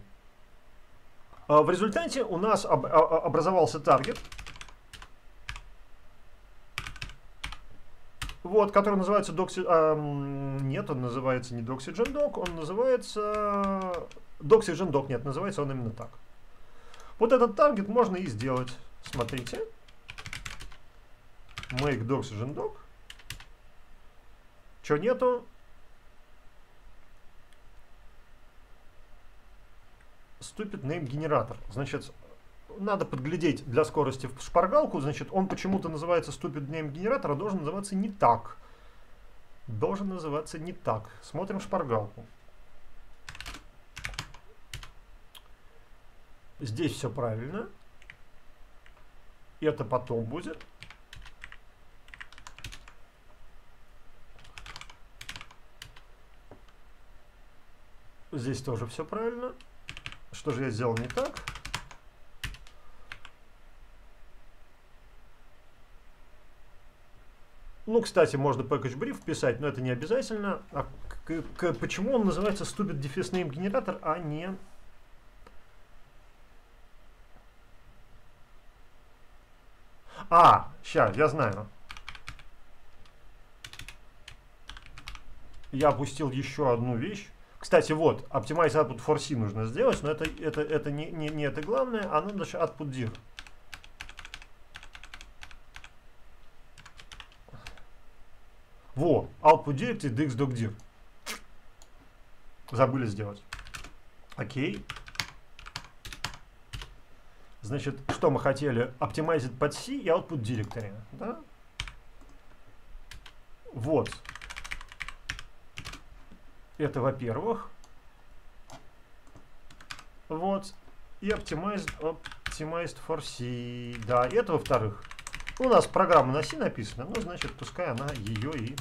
Э, в результате у нас об, образовался таргет, вот, который называется Doxy... А, нет, он называется не Doxygen Doc, он называется... Doxygen Doc, нет, называется он именно так. Вот этот таргет можно и сделать. Смотрите. Make Doxygen Doc. Чего нету? Stupid name генератор. Значит, надо подглядеть для скорости в шпаргалку. Значит, он почему-то называется stupid name генератор, а должен называться не так. Должен называться не так. Смотрим шпаргалку. Здесь все правильно. Это потом будет. Здесь тоже все правильно. Что же я сделал не так? Ну, кстати, можно package brief писать, но это не обязательно. А к, к, почему он называется stupid defense name генератор, а не... А, сейчас, я знаю. Я опустил еще одну вещь. Кстати, вот, Optimize Output for C нужно сделать, но это, это, это не, не, не это главное, а надо еще Output Dir. Во, Output Direct и DXDocDir. Забыли сделать. Окей. Значит, что мы хотели? Оптимизить под C и Output Directory. Да? Вот. Это во-первых. Вот. И optimized, optimized for C. Да, это во-вторых. У нас программа на C написана, ну, значит, пускай она ее и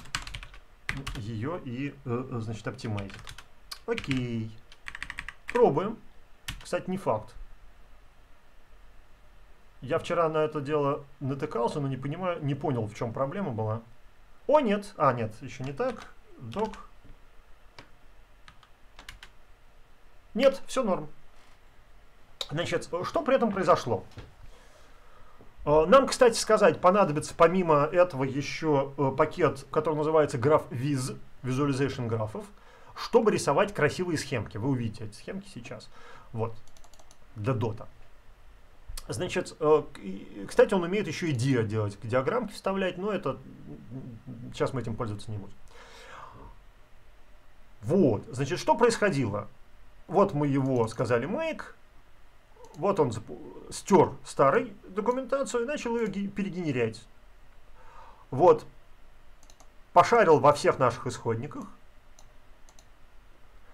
ее и, э, э, значит, оптимайзит. Окей. Пробуем. Кстати, не факт. Я вчера на это дело натыкался, но не понимаю, не понял, в чем проблема была. О, нет. А, нет, еще не так. Док. Нет, все норм. Значит, что при этом произошло? Э, нам, кстати сказать, понадобится помимо этого еще э, пакет, который называется граф Viz, Visualization графов, чтобы рисовать красивые схемки. Вы увидите эти схемки сейчас. Вот, для дота. Значит, э, кстати, он умеет еще и диа делать, диаграммки вставлять, но это сейчас мы этим пользоваться не будем. Вот, значит, что происходило? Вот мы его сказали make, вот он стер старую документацию и начал ее перегенерять. Вот, пошарил во всех наших исходниках,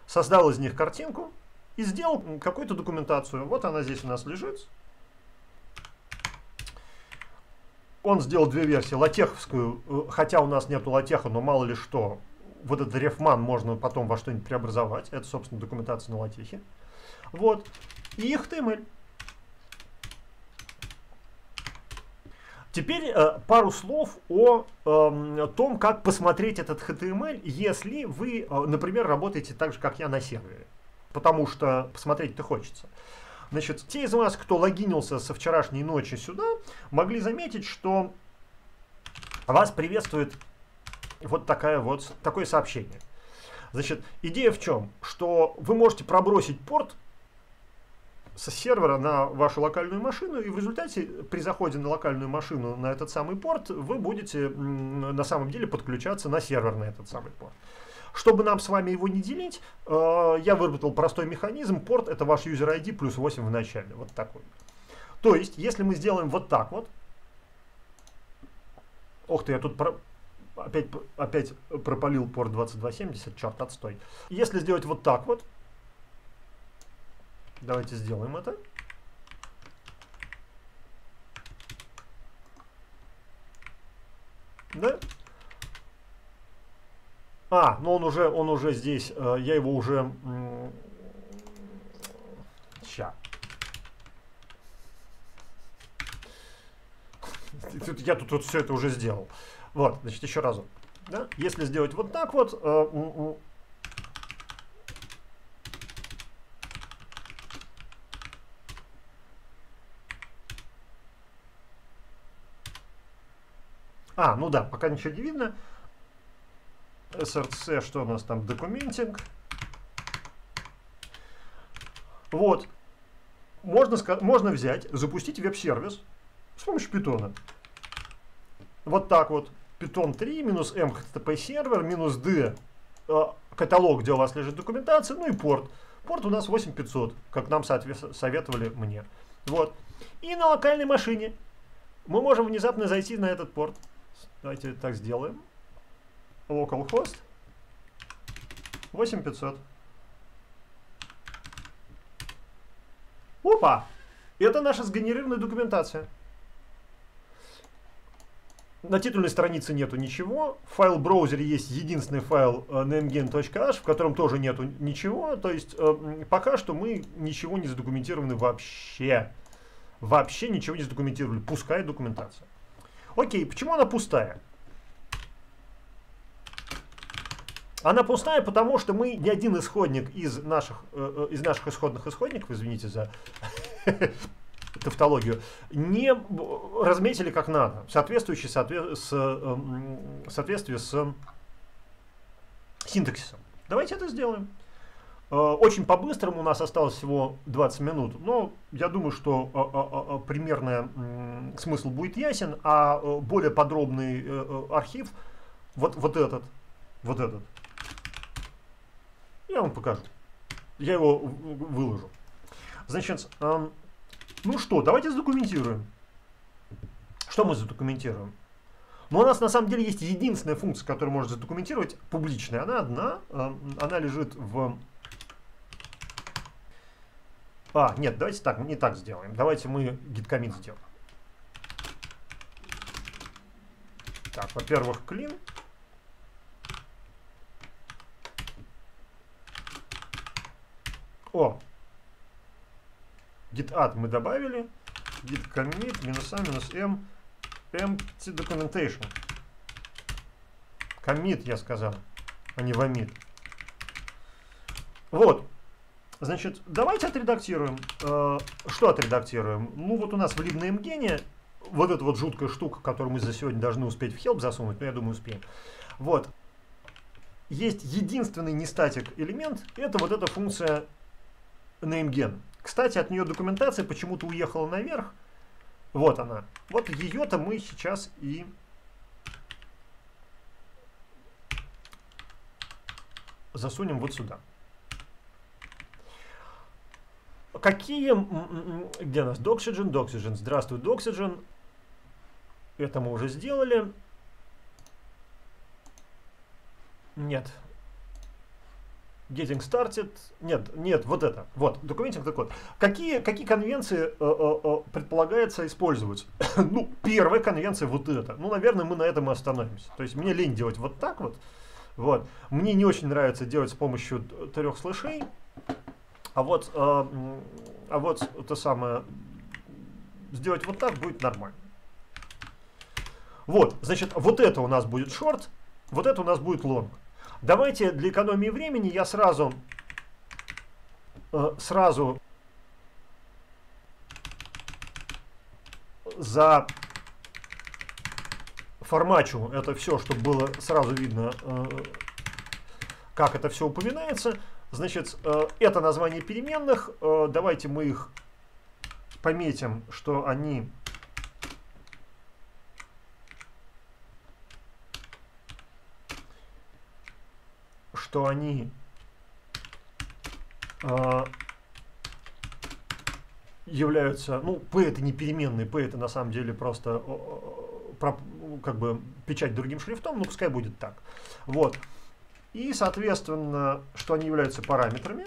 создал из них картинку и сделал какую-то документацию. Вот она здесь у нас лежит. Он сделал две версии, латеховскую, э, хотя у нас нету латеха, но мало ли что, вот этот рефман можно потом во что-нибудь преобразовать. Это, собственно, документация на латехе. Вот. И HTML. Теперь э, пару слов о э, том, как посмотреть этот HTML, если вы, э, например, работаете так же, как я на сервере. Потому что посмотреть-то хочется. Значит, те из вас, кто логинился со вчерашней ночи сюда, могли заметить, что вас приветствует вот такая вот, такое сообщение. Значит, идея в чем? Что вы можете пробросить порт со сервера на вашу локальную машину, и в результате при заходе на локальную машину на этот самый порт вы будете на самом деле подключаться на сервер на этот самый порт. Чтобы нам с вами его не делить, э, я выработал простой механизм. Порт это ваш user ID плюс 8 в начале. Вот такой. То есть, если мы сделаем вот так вот. Ох ты, я тут про, опять, опять пропалил порт 2270, черт, отстой. Если сделать вот так вот, давайте сделаем это. Да? А, ну он уже, он уже здесь, э, я его уже... Ща. Я тут вот все это уже сделал. Вот, значит, еще разок. Да? Если сделать вот так вот, А, ну да, пока ничего не видно. SRC, что у нас там, документинг. Вот. Можно, можно взять, запустить веб-сервис с помощью питона. Вот так вот. Python 3 минус m http сервер минус d э, каталог, где у вас лежит документация, ну и порт. Порт у нас 8500, как нам советовали мне. Вот. И на локальной машине мы можем внезапно зайти на этот порт. Давайте так сделаем localhost 8500. Опа! Это наша сгенерированная документация. На титульной странице нету ничего. В файл браузере есть единственный файл uh, namegain.h, в котором тоже нету ничего. То есть uh, пока что мы ничего не задокументированы вообще. Вообще ничего не задокументировали. Пускай документация. Окей, почему она пустая? Она пустая, потому что мы ни один исходник из наших, э, э из наших исходных исходников, извините за тавтологию, не разметили как надо, соответствующий соотве с, э, соответствии с синтаксисом. Давайте это сделаем. Э, очень по-быстрому у нас осталось всего 20 минут, но я думаю, что э, э, примерный э, смысл будет ясен, а более подробный архив, вот, вот этот, вот этот, я вам покажу. Я его выложу. Значит, э, ну что, давайте задокументируем. Что мы задокументируем? Ну, у нас на самом деле есть единственная функция, которую можно задокументировать, публичная. Она одна, э, она лежит в... А, нет, давайте так, не так сделаем. Давайте мы commit сделаем. Так, во-первых, clean. О! Git мы добавили. Git commit минус a минус m empty documentation. Commit я сказал, а не vomit. Вот. Значит, давайте отредактируем. Э, что отредактируем? Ну, вот у нас в libname гене вот эта вот жуткая штука, которую мы за сегодня должны успеть в help засунуть, но я думаю, успеем. Вот. Есть единственный нестатик элемент, это вот эта функция NameGen. Кстати, от нее документация почему-то уехала наверх. Вот она. Вот ее-то мы сейчас и засунем вот сюда. Какие... Где нас? Doxygen, Doxygen. Здравствуй, Doxygen. Это мы уже сделали. Нет, Getting started. Нет, нет, вот это. Вот, документинг такой. Какие, какие конвенции э, э, э, предполагается использовать? ну, первая конвенция вот эта. Ну, наверное, мы на этом и остановимся. То есть мне лень делать вот так вот. Вот. Мне не очень нравится делать с помощью трех слэшей. А вот, э, а вот это самое, сделать вот так будет нормально. Вот, значит, вот это у нас будет short, вот это у нас будет long. Давайте для экономии времени я сразу, э, сразу за формачу это все, чтобы было сразу видно, э, как это все упоминается. Значит, э, это название переменных. Э, давайте мы их пометим, что они что они э, являются, ну, P это не переменные, P это на самом деле просто про, как бы печать другим шрифтом, ну, пускай будет так. Вот. И, соответственно, что они являются параметрами.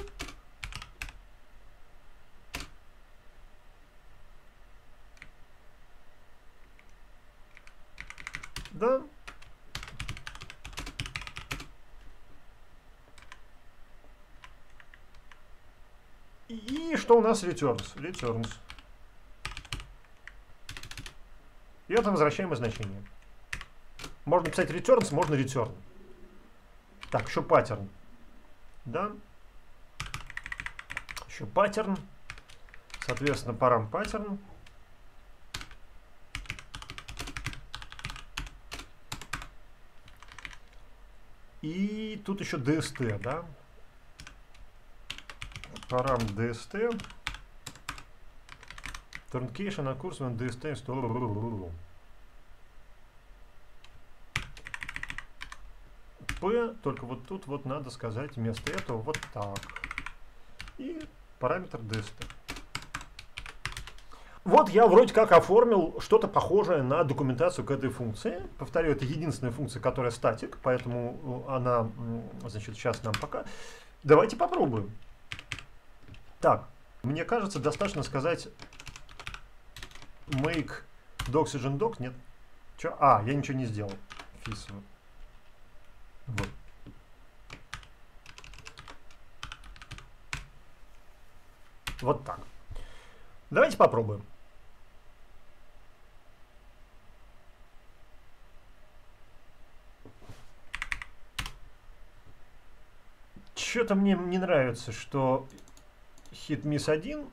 Да. И что у нас returns? Returns. И это возвращаемое значение. Можно писать returns, можно return. Так, еще паттерн. Да. Еще паттерн. Соответственно, парам паттерн. И тут еще DST, да? Парам DST. Truncation occurs when DST Только вот тут вот надо сказать вместо этого вот так. И параметр dist. Вот я вроде как оформил что-то похожее на документацию к этой функции. Повторю, это единственная функция, которая статик, поэтому э, она, значит, сейчас нам пока. Давайте попробуем. Так, мне кажется, достаточно сказать make doxygen doc. Нет. Че? А, я ничего не сделал. Фису. Вот. Вот так. Давайте попробуем. Что-то мне не нравится, что хит мисс 1.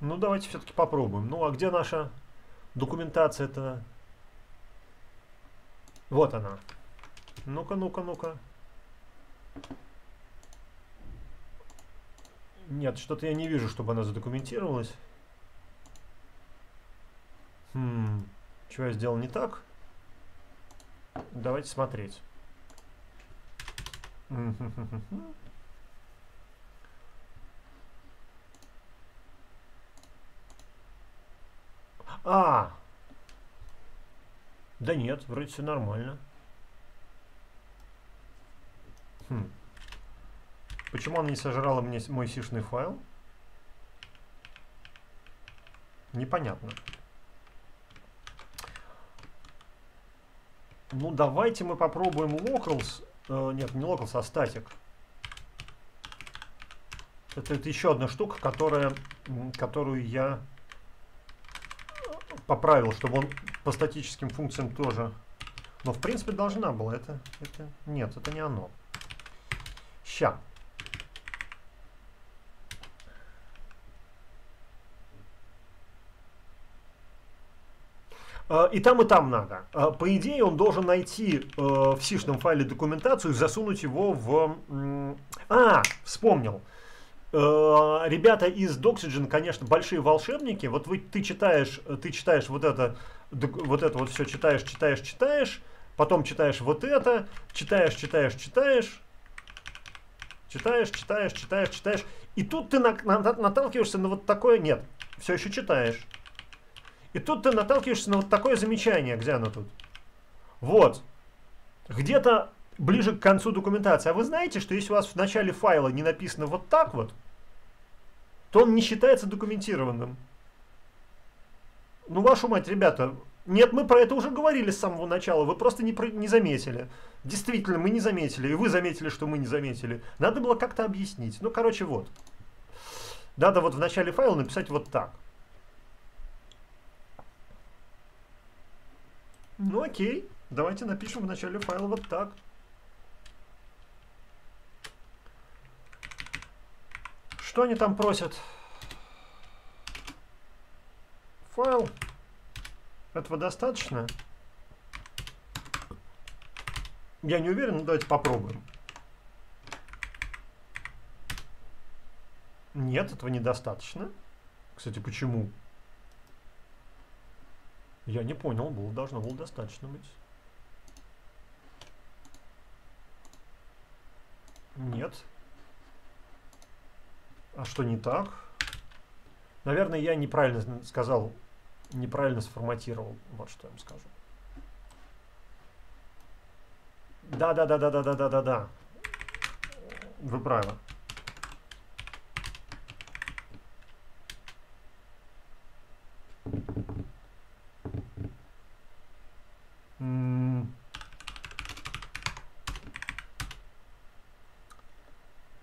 Ну, давайте все-таки попробуем. Ну, а где наша документация-то? Вот она. Ну-ка, ну-ка, ну-ка. Нет, что-то я не вижу, чтобы она задокументировалась. Хм, что я сделал не так? Давайте смотреть. А, да нет, вроде все нормально. Хм. Почему она не сожрала мне мой сишный файл? Непонятно. Ну, давайте мы попробуем locals. Э, нет, не locals, а static. Это, это еще одна штука, которая, которую я поправил, чтобы он по статическим функциям тоже. Но в принципе должна была. Это, это нет, это не оно. Ща. А, и там, и там надо. А, по идее, он должен найти э, в сишном файле документацию и засунуть его в... А, вспомнил. Э, ребята из Doxygen, конечно, большие волшебники. Вот вы, ты читаешь, ты читаешь вот это, вот это вот все читаешь, читаешь, читаешь, потом читаешь вот это, читаешь, читаешь, читаешь, читаешь, читаешь, читаешь, читаешь, и тут ты на, на, наталкиваешься на вот такое, нет, все еще читаешь. И тут ты наталкиваешься на вот такое замечание, где оно тут? Вот. Где-то ближе к концу документации. А вы знаете, что если у вас в начале файла не написано вот так вот, то он не считается документированным. Ну, вашу мать, ребята, нет, мы про это уже говорили с самого начала, вы просто не, не заметили. Действительно, мы не заметили, и вы заметили, что мы не заметили. Надо было как-то объяснить. Ну, короче, вот. Надо вот в начале файла написать вот так. Ну окей, давайте напишем в начале файла вот так. Что они там просят? Файл. Этого достаточно? Я не уверен, но давайте попробуем. Нет, этого недостаточно. Кстати, почему? Я не понял, было, должно было достаточно быть. Нет. А что не так? Наверное, я неправильно сказал, неправильно сформатировал. Вот что я вам скажу. Да, да, да, да, да, да, да, да, да. Вы правы.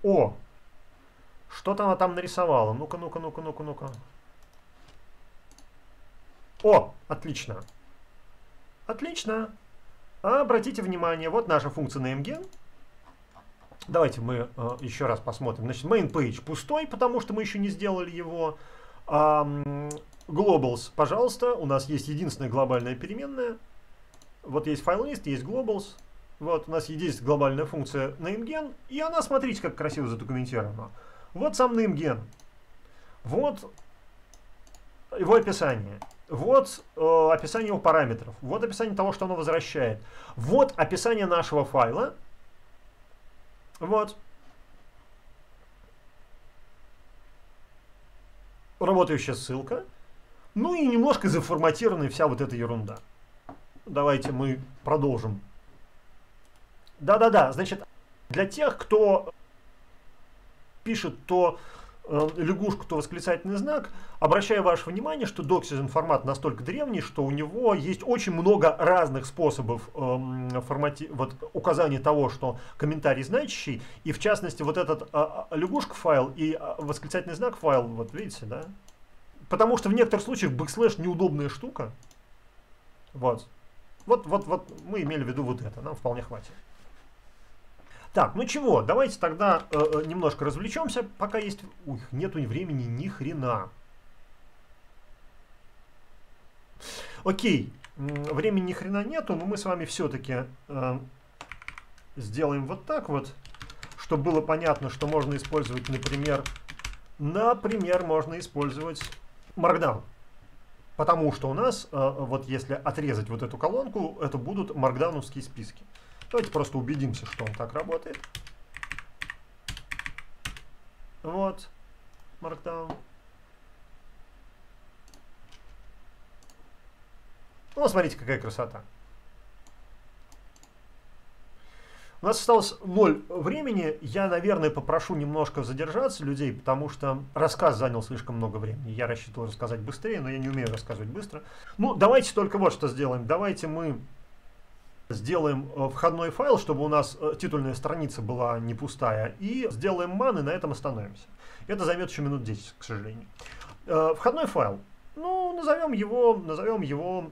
О! Что-то она там нарисовала. Ну-ка, ну-ка, ну-ка, ну-ка, ну-ка. О! Отлично. Отлично. Обратите внимание, вот наша функция nameGen. Давайте мы э, еще раз посмотрим. Значит, main page пустой, потому что мы еще не сделали его. А, globals, пожалуйста, у нас есть единственная глобальная переменная. Вот есть файл лист, есть globals. Вот у нас есть глобальная функция nameGen, и она, смотрите, как красиво задокументирована. Вот сам nameGen. Вот его описание. Вот э, описание его параметров. Вот описание того, что оно возвращает. Вот описание нашего файла. Вот. Работающая ссылка. Ну и немножко заформатированная вся вот эта ерунда. Давайте мы продолжим да-да-да, значит, для тех, кто пишет то э, лягушку, то восклицательный знак, обращаю ваше внимание, что Doxygen формат настолько древний, что у него есть очень много разных способов э, формати вот, указания того, что комментарий значащий, и в частности вот этот э, лягушка файл и э, восклицательный знак файл, вот видите, да? Потому что в некоторых случаях backslash неудобная штука. Вот. Вот, вот, вот мы имели в виду вот это, нам вполне хватит. Так, ну чего, давайте тогда э, э немножко развлечемся, пока есть... Ух, нету времени ни хрена. Окей, времени ни хрена нету, но мы с вами все-таки э, сделаем вот так вот, чтобы было понятно, что можно использовать, например, например, можно использовать Markdown. Потому что у нас, э, вот если отрезать вот эту колонку, это будут маркдауновские списки. Давайте просто убедимся, что он так работает. Вот. Markdown. Ну, смотрите, какая красота. У нас осталось ноль времени. Я, наверное, попрошу немножко задержаться людей, потому что рассказ занял слишком много времени. Я рассчитывал рассказать быстрее, но я не умею рассказывать быстро. Ну, давайте только вот что сделаем. Давайте мы сделаем э, входной файл, чтобы у нас э, титульная страница была не пустая, и сделаем ман, и на этом остановимся. Это займет еще минут 10, к сожалению. Э, входной файл. Ну, назовем его, назовем его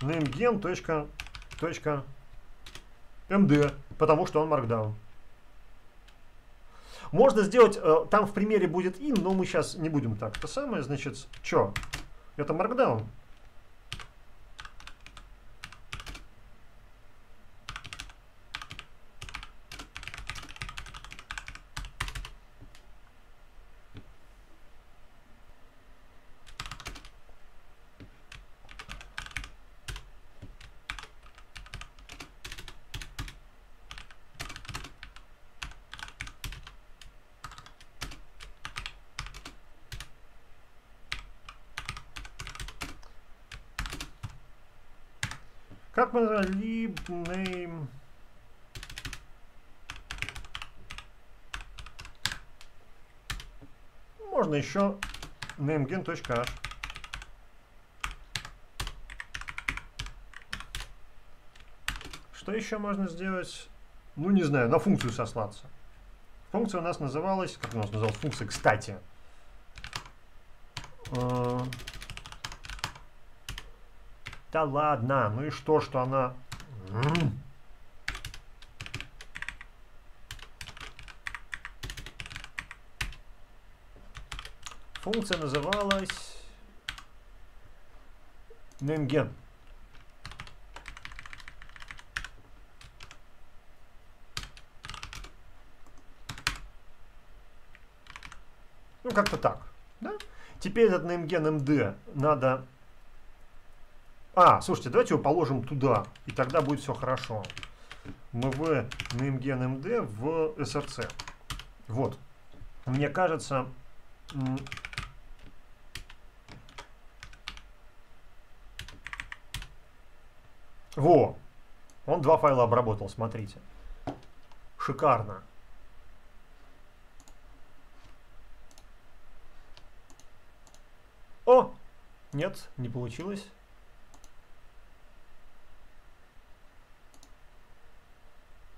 namegen.md, потому что он markdown. Можно сделать, там в примере будет in, но мы сейчас не будем так. Это самое, значит, что? Это markdown. Как мы lib name Можно еще namegen.h. Что еще можно сделать? Ну, не знаю, на функцию сослаться. Функция у нас называлась, как у нас называлась функция, кстати. Да ладно, ну и что, что она... Функция называлась NameGen. Ну, как-то так. Да? Теперь этот NameGen MD надо... А, слушайте, давайте его положим туда, и тогда будет все хорошо. MV NameGen MD в SRC. Вот. Мне кажется, во! Он два файла обработал, смотрите. Шикарно. О! Нет, не получилось.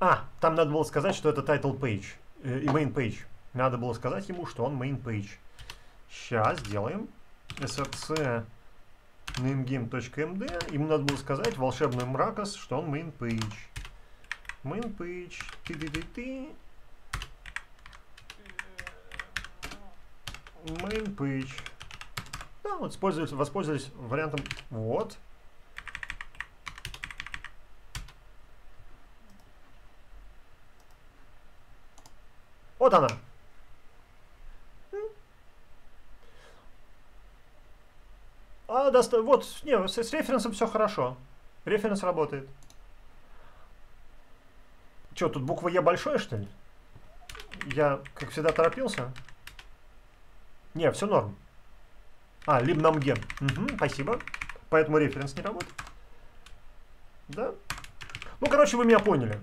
А, там надо было сказать, что это title page э, и main page. Надо было сказать ему, что он main page. Сейчас сделаем. src namegame.md. Ему надо было сказать волшебный мракос, что он main page. Main page. Ты -ты -ты -ты. Main page. Да, вот воспользовались, воспользовались вариантом вот. Вот она. А, да, вот, не, с, с референсом все хорошо. Референс работает. Че, тут буква Е большое, что ли? Я, как всегда, торопился. Не, все норм. А, либнамген. Угу, спасибо. Поэтому референс не работает. Да? Ну, короче, вы меня поняли.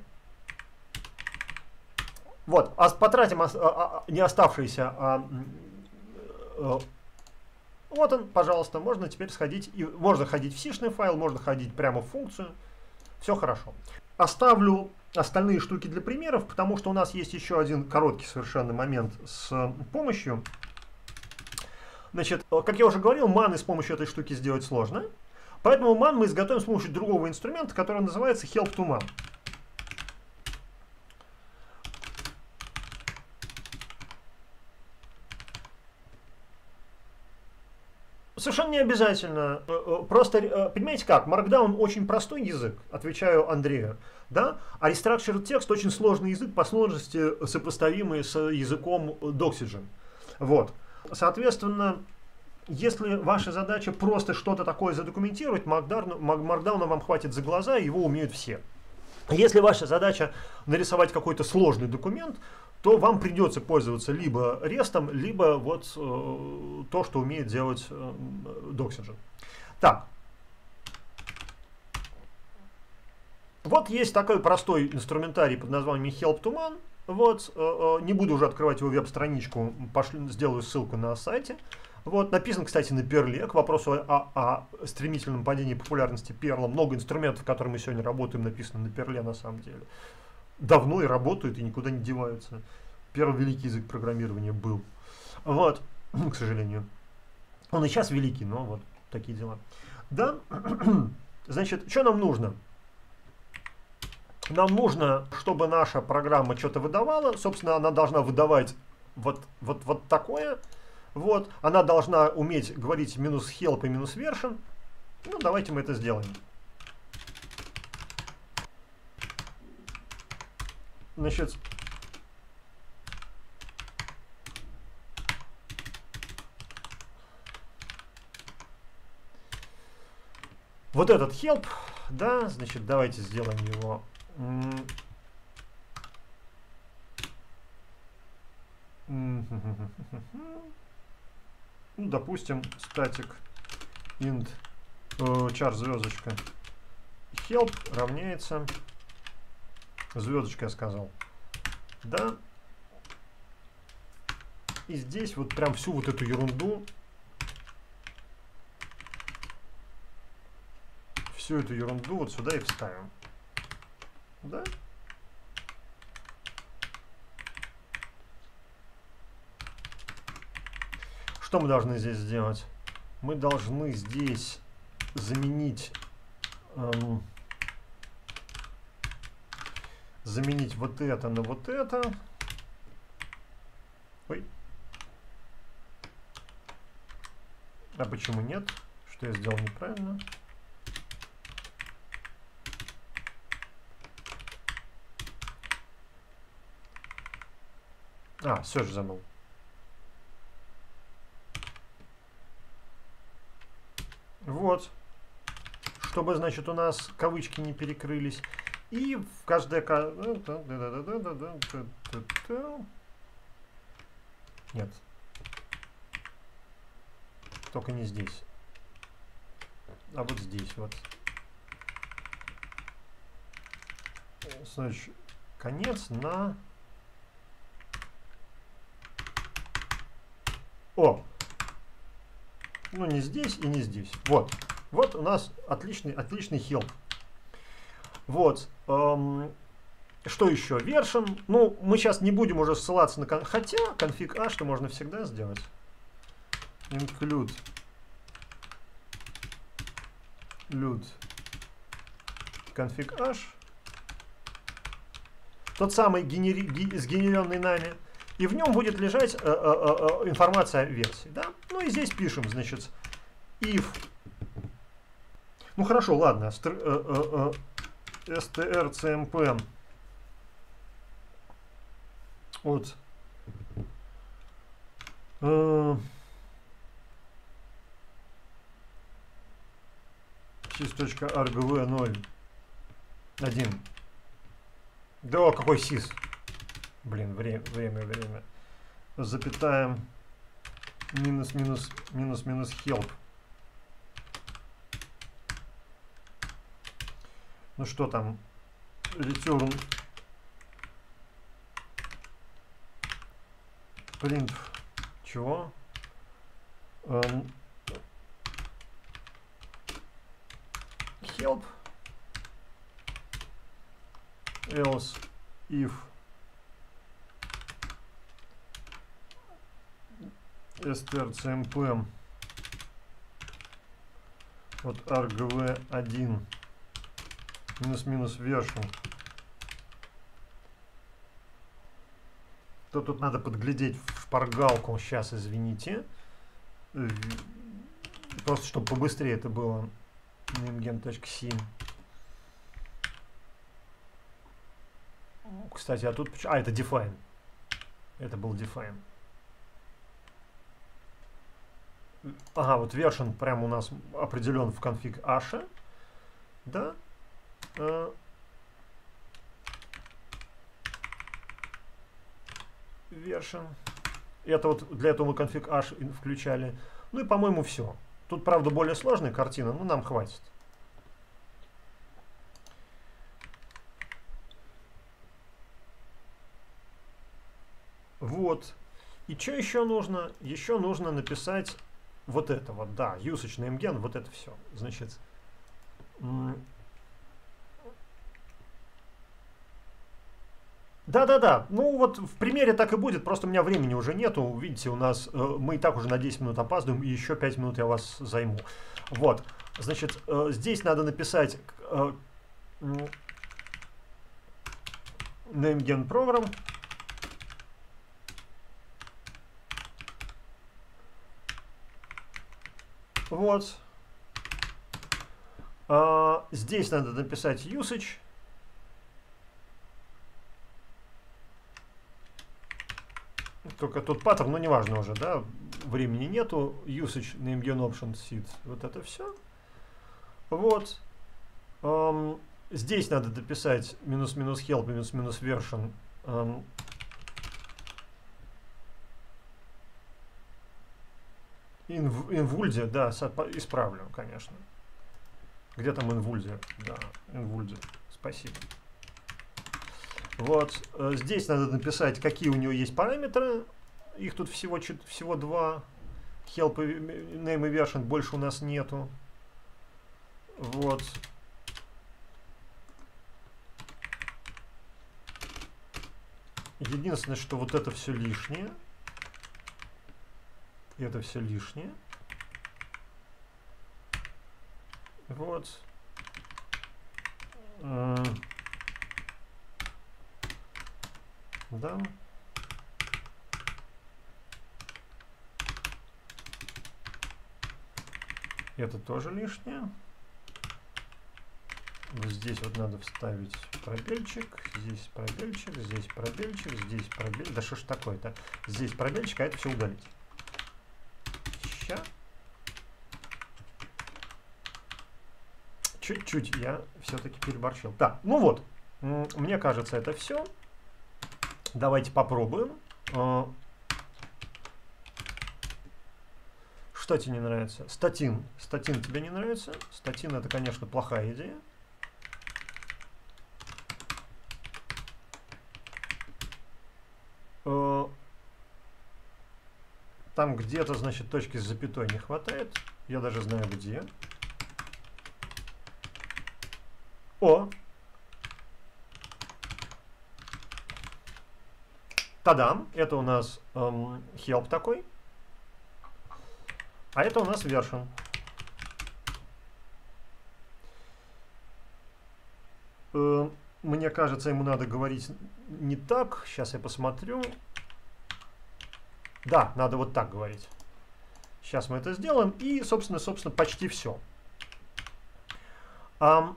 Вот, а потратим а, а, не оставшиеся, а, а, вот он, пожалуйста, можно теперь сходить, и можно ходить в сишный файл, можно ходить прямо в функцию. Все хорошо. Оставлю остальные штуки для примеров, потому что у нас есть еще один короткий совершенно момент с помощью. Значит, как я уже говорил, маны с помощью этой штуки сделать сложно. Поэтому ман мы изготовим с помощью другого инструмента, который называется help to man. Совершенно не обязательно. Э, э, просто, э, понимаете как, Markdown очень простой язык, отвечаю Андрею, да? а Restructured Text очень сложный язык, по сложности сопоставимый с языком Doxygen. Вот. Соответственно, если ваша задача просто что-то такое задокументировать, Markdown, Markdown вам хватит за глаза, его умеют все. Если ваша задача нарисовать какой-то сложный документ, то вам придется пользоваться либо рестом, либо вот э, то, что умеет делать э, Doxygen. Так. Вот есть такой простой инструментарий под названием Help to Man. Вот, э, э, не буду уже открывать его веб-страничку, сделаю ссылку на сайте. Вот, написан, кстати, на Перле. К вопросу о, о стремительном падении популярности Перла. Много инструментов, которые мы сегодня работаем, написано на Перле на самом деле. Давно и работают, и никуда не деваются. Первый великий язык программирования был. Вот, к сожалению. Он и сейчас великий, но вот такие дела. Да, значит, что нам нужно? Нам нужно, чтобы наша программа что-то выдавала. Собственно, она должна выдавать вот, вот, вот такое. Вот, она должна уметь говорить минус help и минус version. Ну, давайте мы это сделаем. Значит, вот этот help, да, значит, давайте сделаем его. Ну, допустим, static int э, char звездочка help равняется звездочка я сказал. Да. И здесь вот прям всю вот эту ерунду всю эту ерунду вот сюда и вставим. Да? Что мы должны здесь сделать? Мы должны здесь заменить эм, заменить вот это на вот это. Ой. А почему нет? Что я сделал неправильно? А, все же забыл. Вот. Чтобы, значит, у нас кавычки не перекрылись. И в каждое... Нет. Только не здесь. А вот здесь вот. Значит, конец на... О! Ну, не здесь и не здесь. Вот. Вот у нас отличный, отличный хилп. Вот. Эм, что еще? Version. Ну, мы сейчас не будем уже ссылаться на... Кон... Хотя, конфиг А, что можно всегда сделать. Include. Lude. Конфиг H. Тот самый генери... сгенеренный нами. И в нем будет лежать э, э, э, информация о версии. Да? Ну и здесь пишем, значит, if. Ну хорошо, ладно. Str, э, э, э, strcmp от э, sys.rgv 0 1 да какой сис. Блин время время время. Запятаем. Минус минус минус минус help ну что там return print чего? Um, help else if strcmp вот rgv1 минус-минус version то тут надо подглядеть в шпаргалку. Сейчас, извините. Просто, чтобы побыстрее это было. Namegen.sim. Кстати, а тут... А, это define. Это был define. Ага, вот version прям у нас определен в конфиг Asha. Да. Э, version. Это вот для этого мы конфиг H включали. Ну и, по-моему, все. Тут, правда, более сложная картина, но нам хватит. Вот. И что еще нужно? Еще нужно написать вот это вот, да, usage name вот это все. Значит, Да-да-да, ну вот в примере так и будет, просто у меня времени уже нету, видите, у нас, э, мы и так уже на 10 минут опаздываем, и еще 5 минут я вас займу. Вот, значит, э, здесь надо написать э, nameGen program. Вот. Э, здесь надо написать usage. Только тот паттерн, ну неважно уже, да, времени нету, usage name option seed, вот это все. Вот. Um, здесь надо дописать минус-минус help, минус-минус version. Um, инвульде, да, исправлю, конечно. Где там инвульде? Да, инвульде. Спасибо. Вот. Э, здесь надо написать, какие у него есть параметры. Их тут всего, всего два. Help name и version больше у нас нету. Вот. Единственное, что вот это все лишнее. Это все лишнее. Вот. Да. Это тоже лишнее. Вот здесь вот надо вставить пробельчик, здесь пробельчик, здесь пробельчик, здесь пробельчик. Да что ж такое-то? Здесь пробельчик, а это все удалить. Ща. Чуть-чуть я все-таки переборщил. Так, ну вот. Мне кажется, это все. Давайте попробуем. А, что тебе не нравится? Статин. Статин тебе не нравится? Статин это, конечно, плохая идея. А, там где-то, значит, точки с запятой не хватает. Я даже знаю где. О, Тадам, это у нас эм, help такой. А это у нас version. Э, мне кажется, ему надо говорить не так. Сейчас я посмотрю. Да, надо вот так говорить. Сейчас мы это сделаем. И, собственно, собственно, почти все. Um,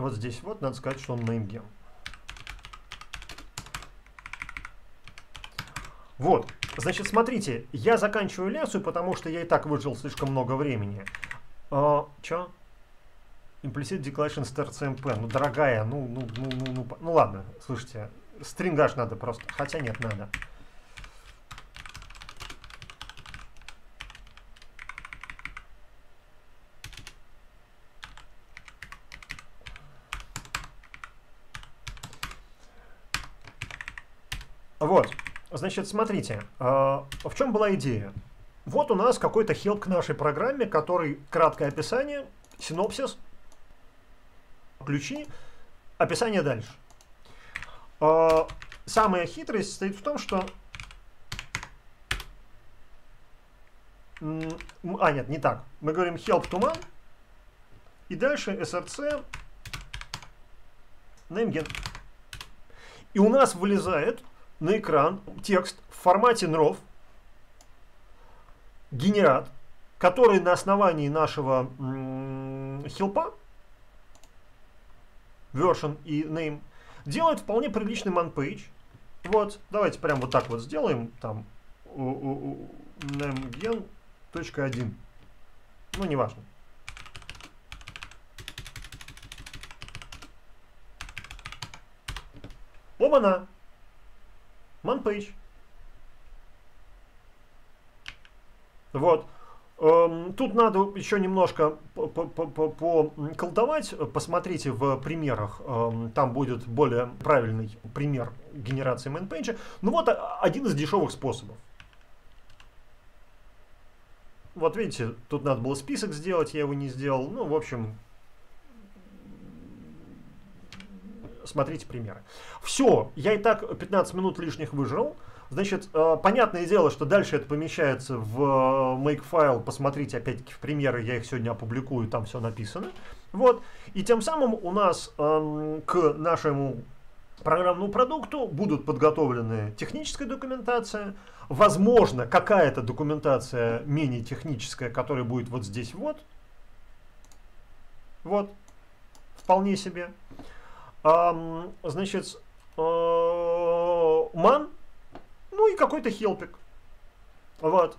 вот здесь вот надо сказать, что он nameGen. Вот, значит, смотрите, я заканчиваю лекцию, потому что я и так выжил слишком много времени. А, чё? Implicit Declaration Start CMP. Ну, дорогая, ну, ну, ну, ну, ну, ну ладно, слушайте, стрингаж надо просто. Хотя нет, надо. Вот, значит, смотрите, э, в чем была идея? Вот у нас какой-то хелп к нашей программе, который краткое описание, синопсис, ключи, описание дальше. Э, самая хитрость состоит в том, что... А, нет, не так. Мы говорим help man, и дальше src nameget. И у нас вылезает на экран текст в формате NROV, генерат, который на основании нашего хилпа, version и name, делает вполне приличный man-page. Вот, давайте прям вот так вот сделаем, там, namegen.1. Ну, неважно. Оба-на! OnePage. Вот. Эм, тут надо еще немножко поколдовать. Посмотрите в примерах. Эм, там будет более правильный пример генерации мейнпейджа. Ну вот один из дешевых способов. Вот видите, тут надо было список сделать, я его не сделал. Ну, в общем, смотрите примеры. Все, я и так 15 минут лишних выжрал. Значит, э, понятное дело, что дальше это помещается в э, make-файл. Посмотрите, опять-таки, в примеры, я их сегодня опубликую, там все написано. Вот. И тем самым у нас эм, к нашему программному продукту будут подготовлены техническая документация, возможно, какая-то документация менее техническая, которая будет вот здесь вот. Вот. Вполне себе значит, э, ман, ну и какой-то хелпик. Вот.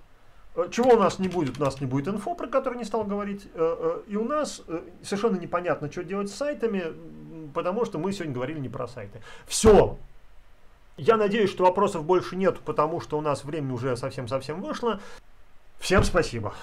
Чего у нас не будет? У нас не будет инфо, про который не стал говорить. Э, э, и у нас совершенно непонятно, что делать с сайтами, потому что мы сегодня говорили не про сайты. Все. Я надеюсь, что вопросов больше нет, потому что у нас время уже совсем-совсем вышло. Всем спасибо.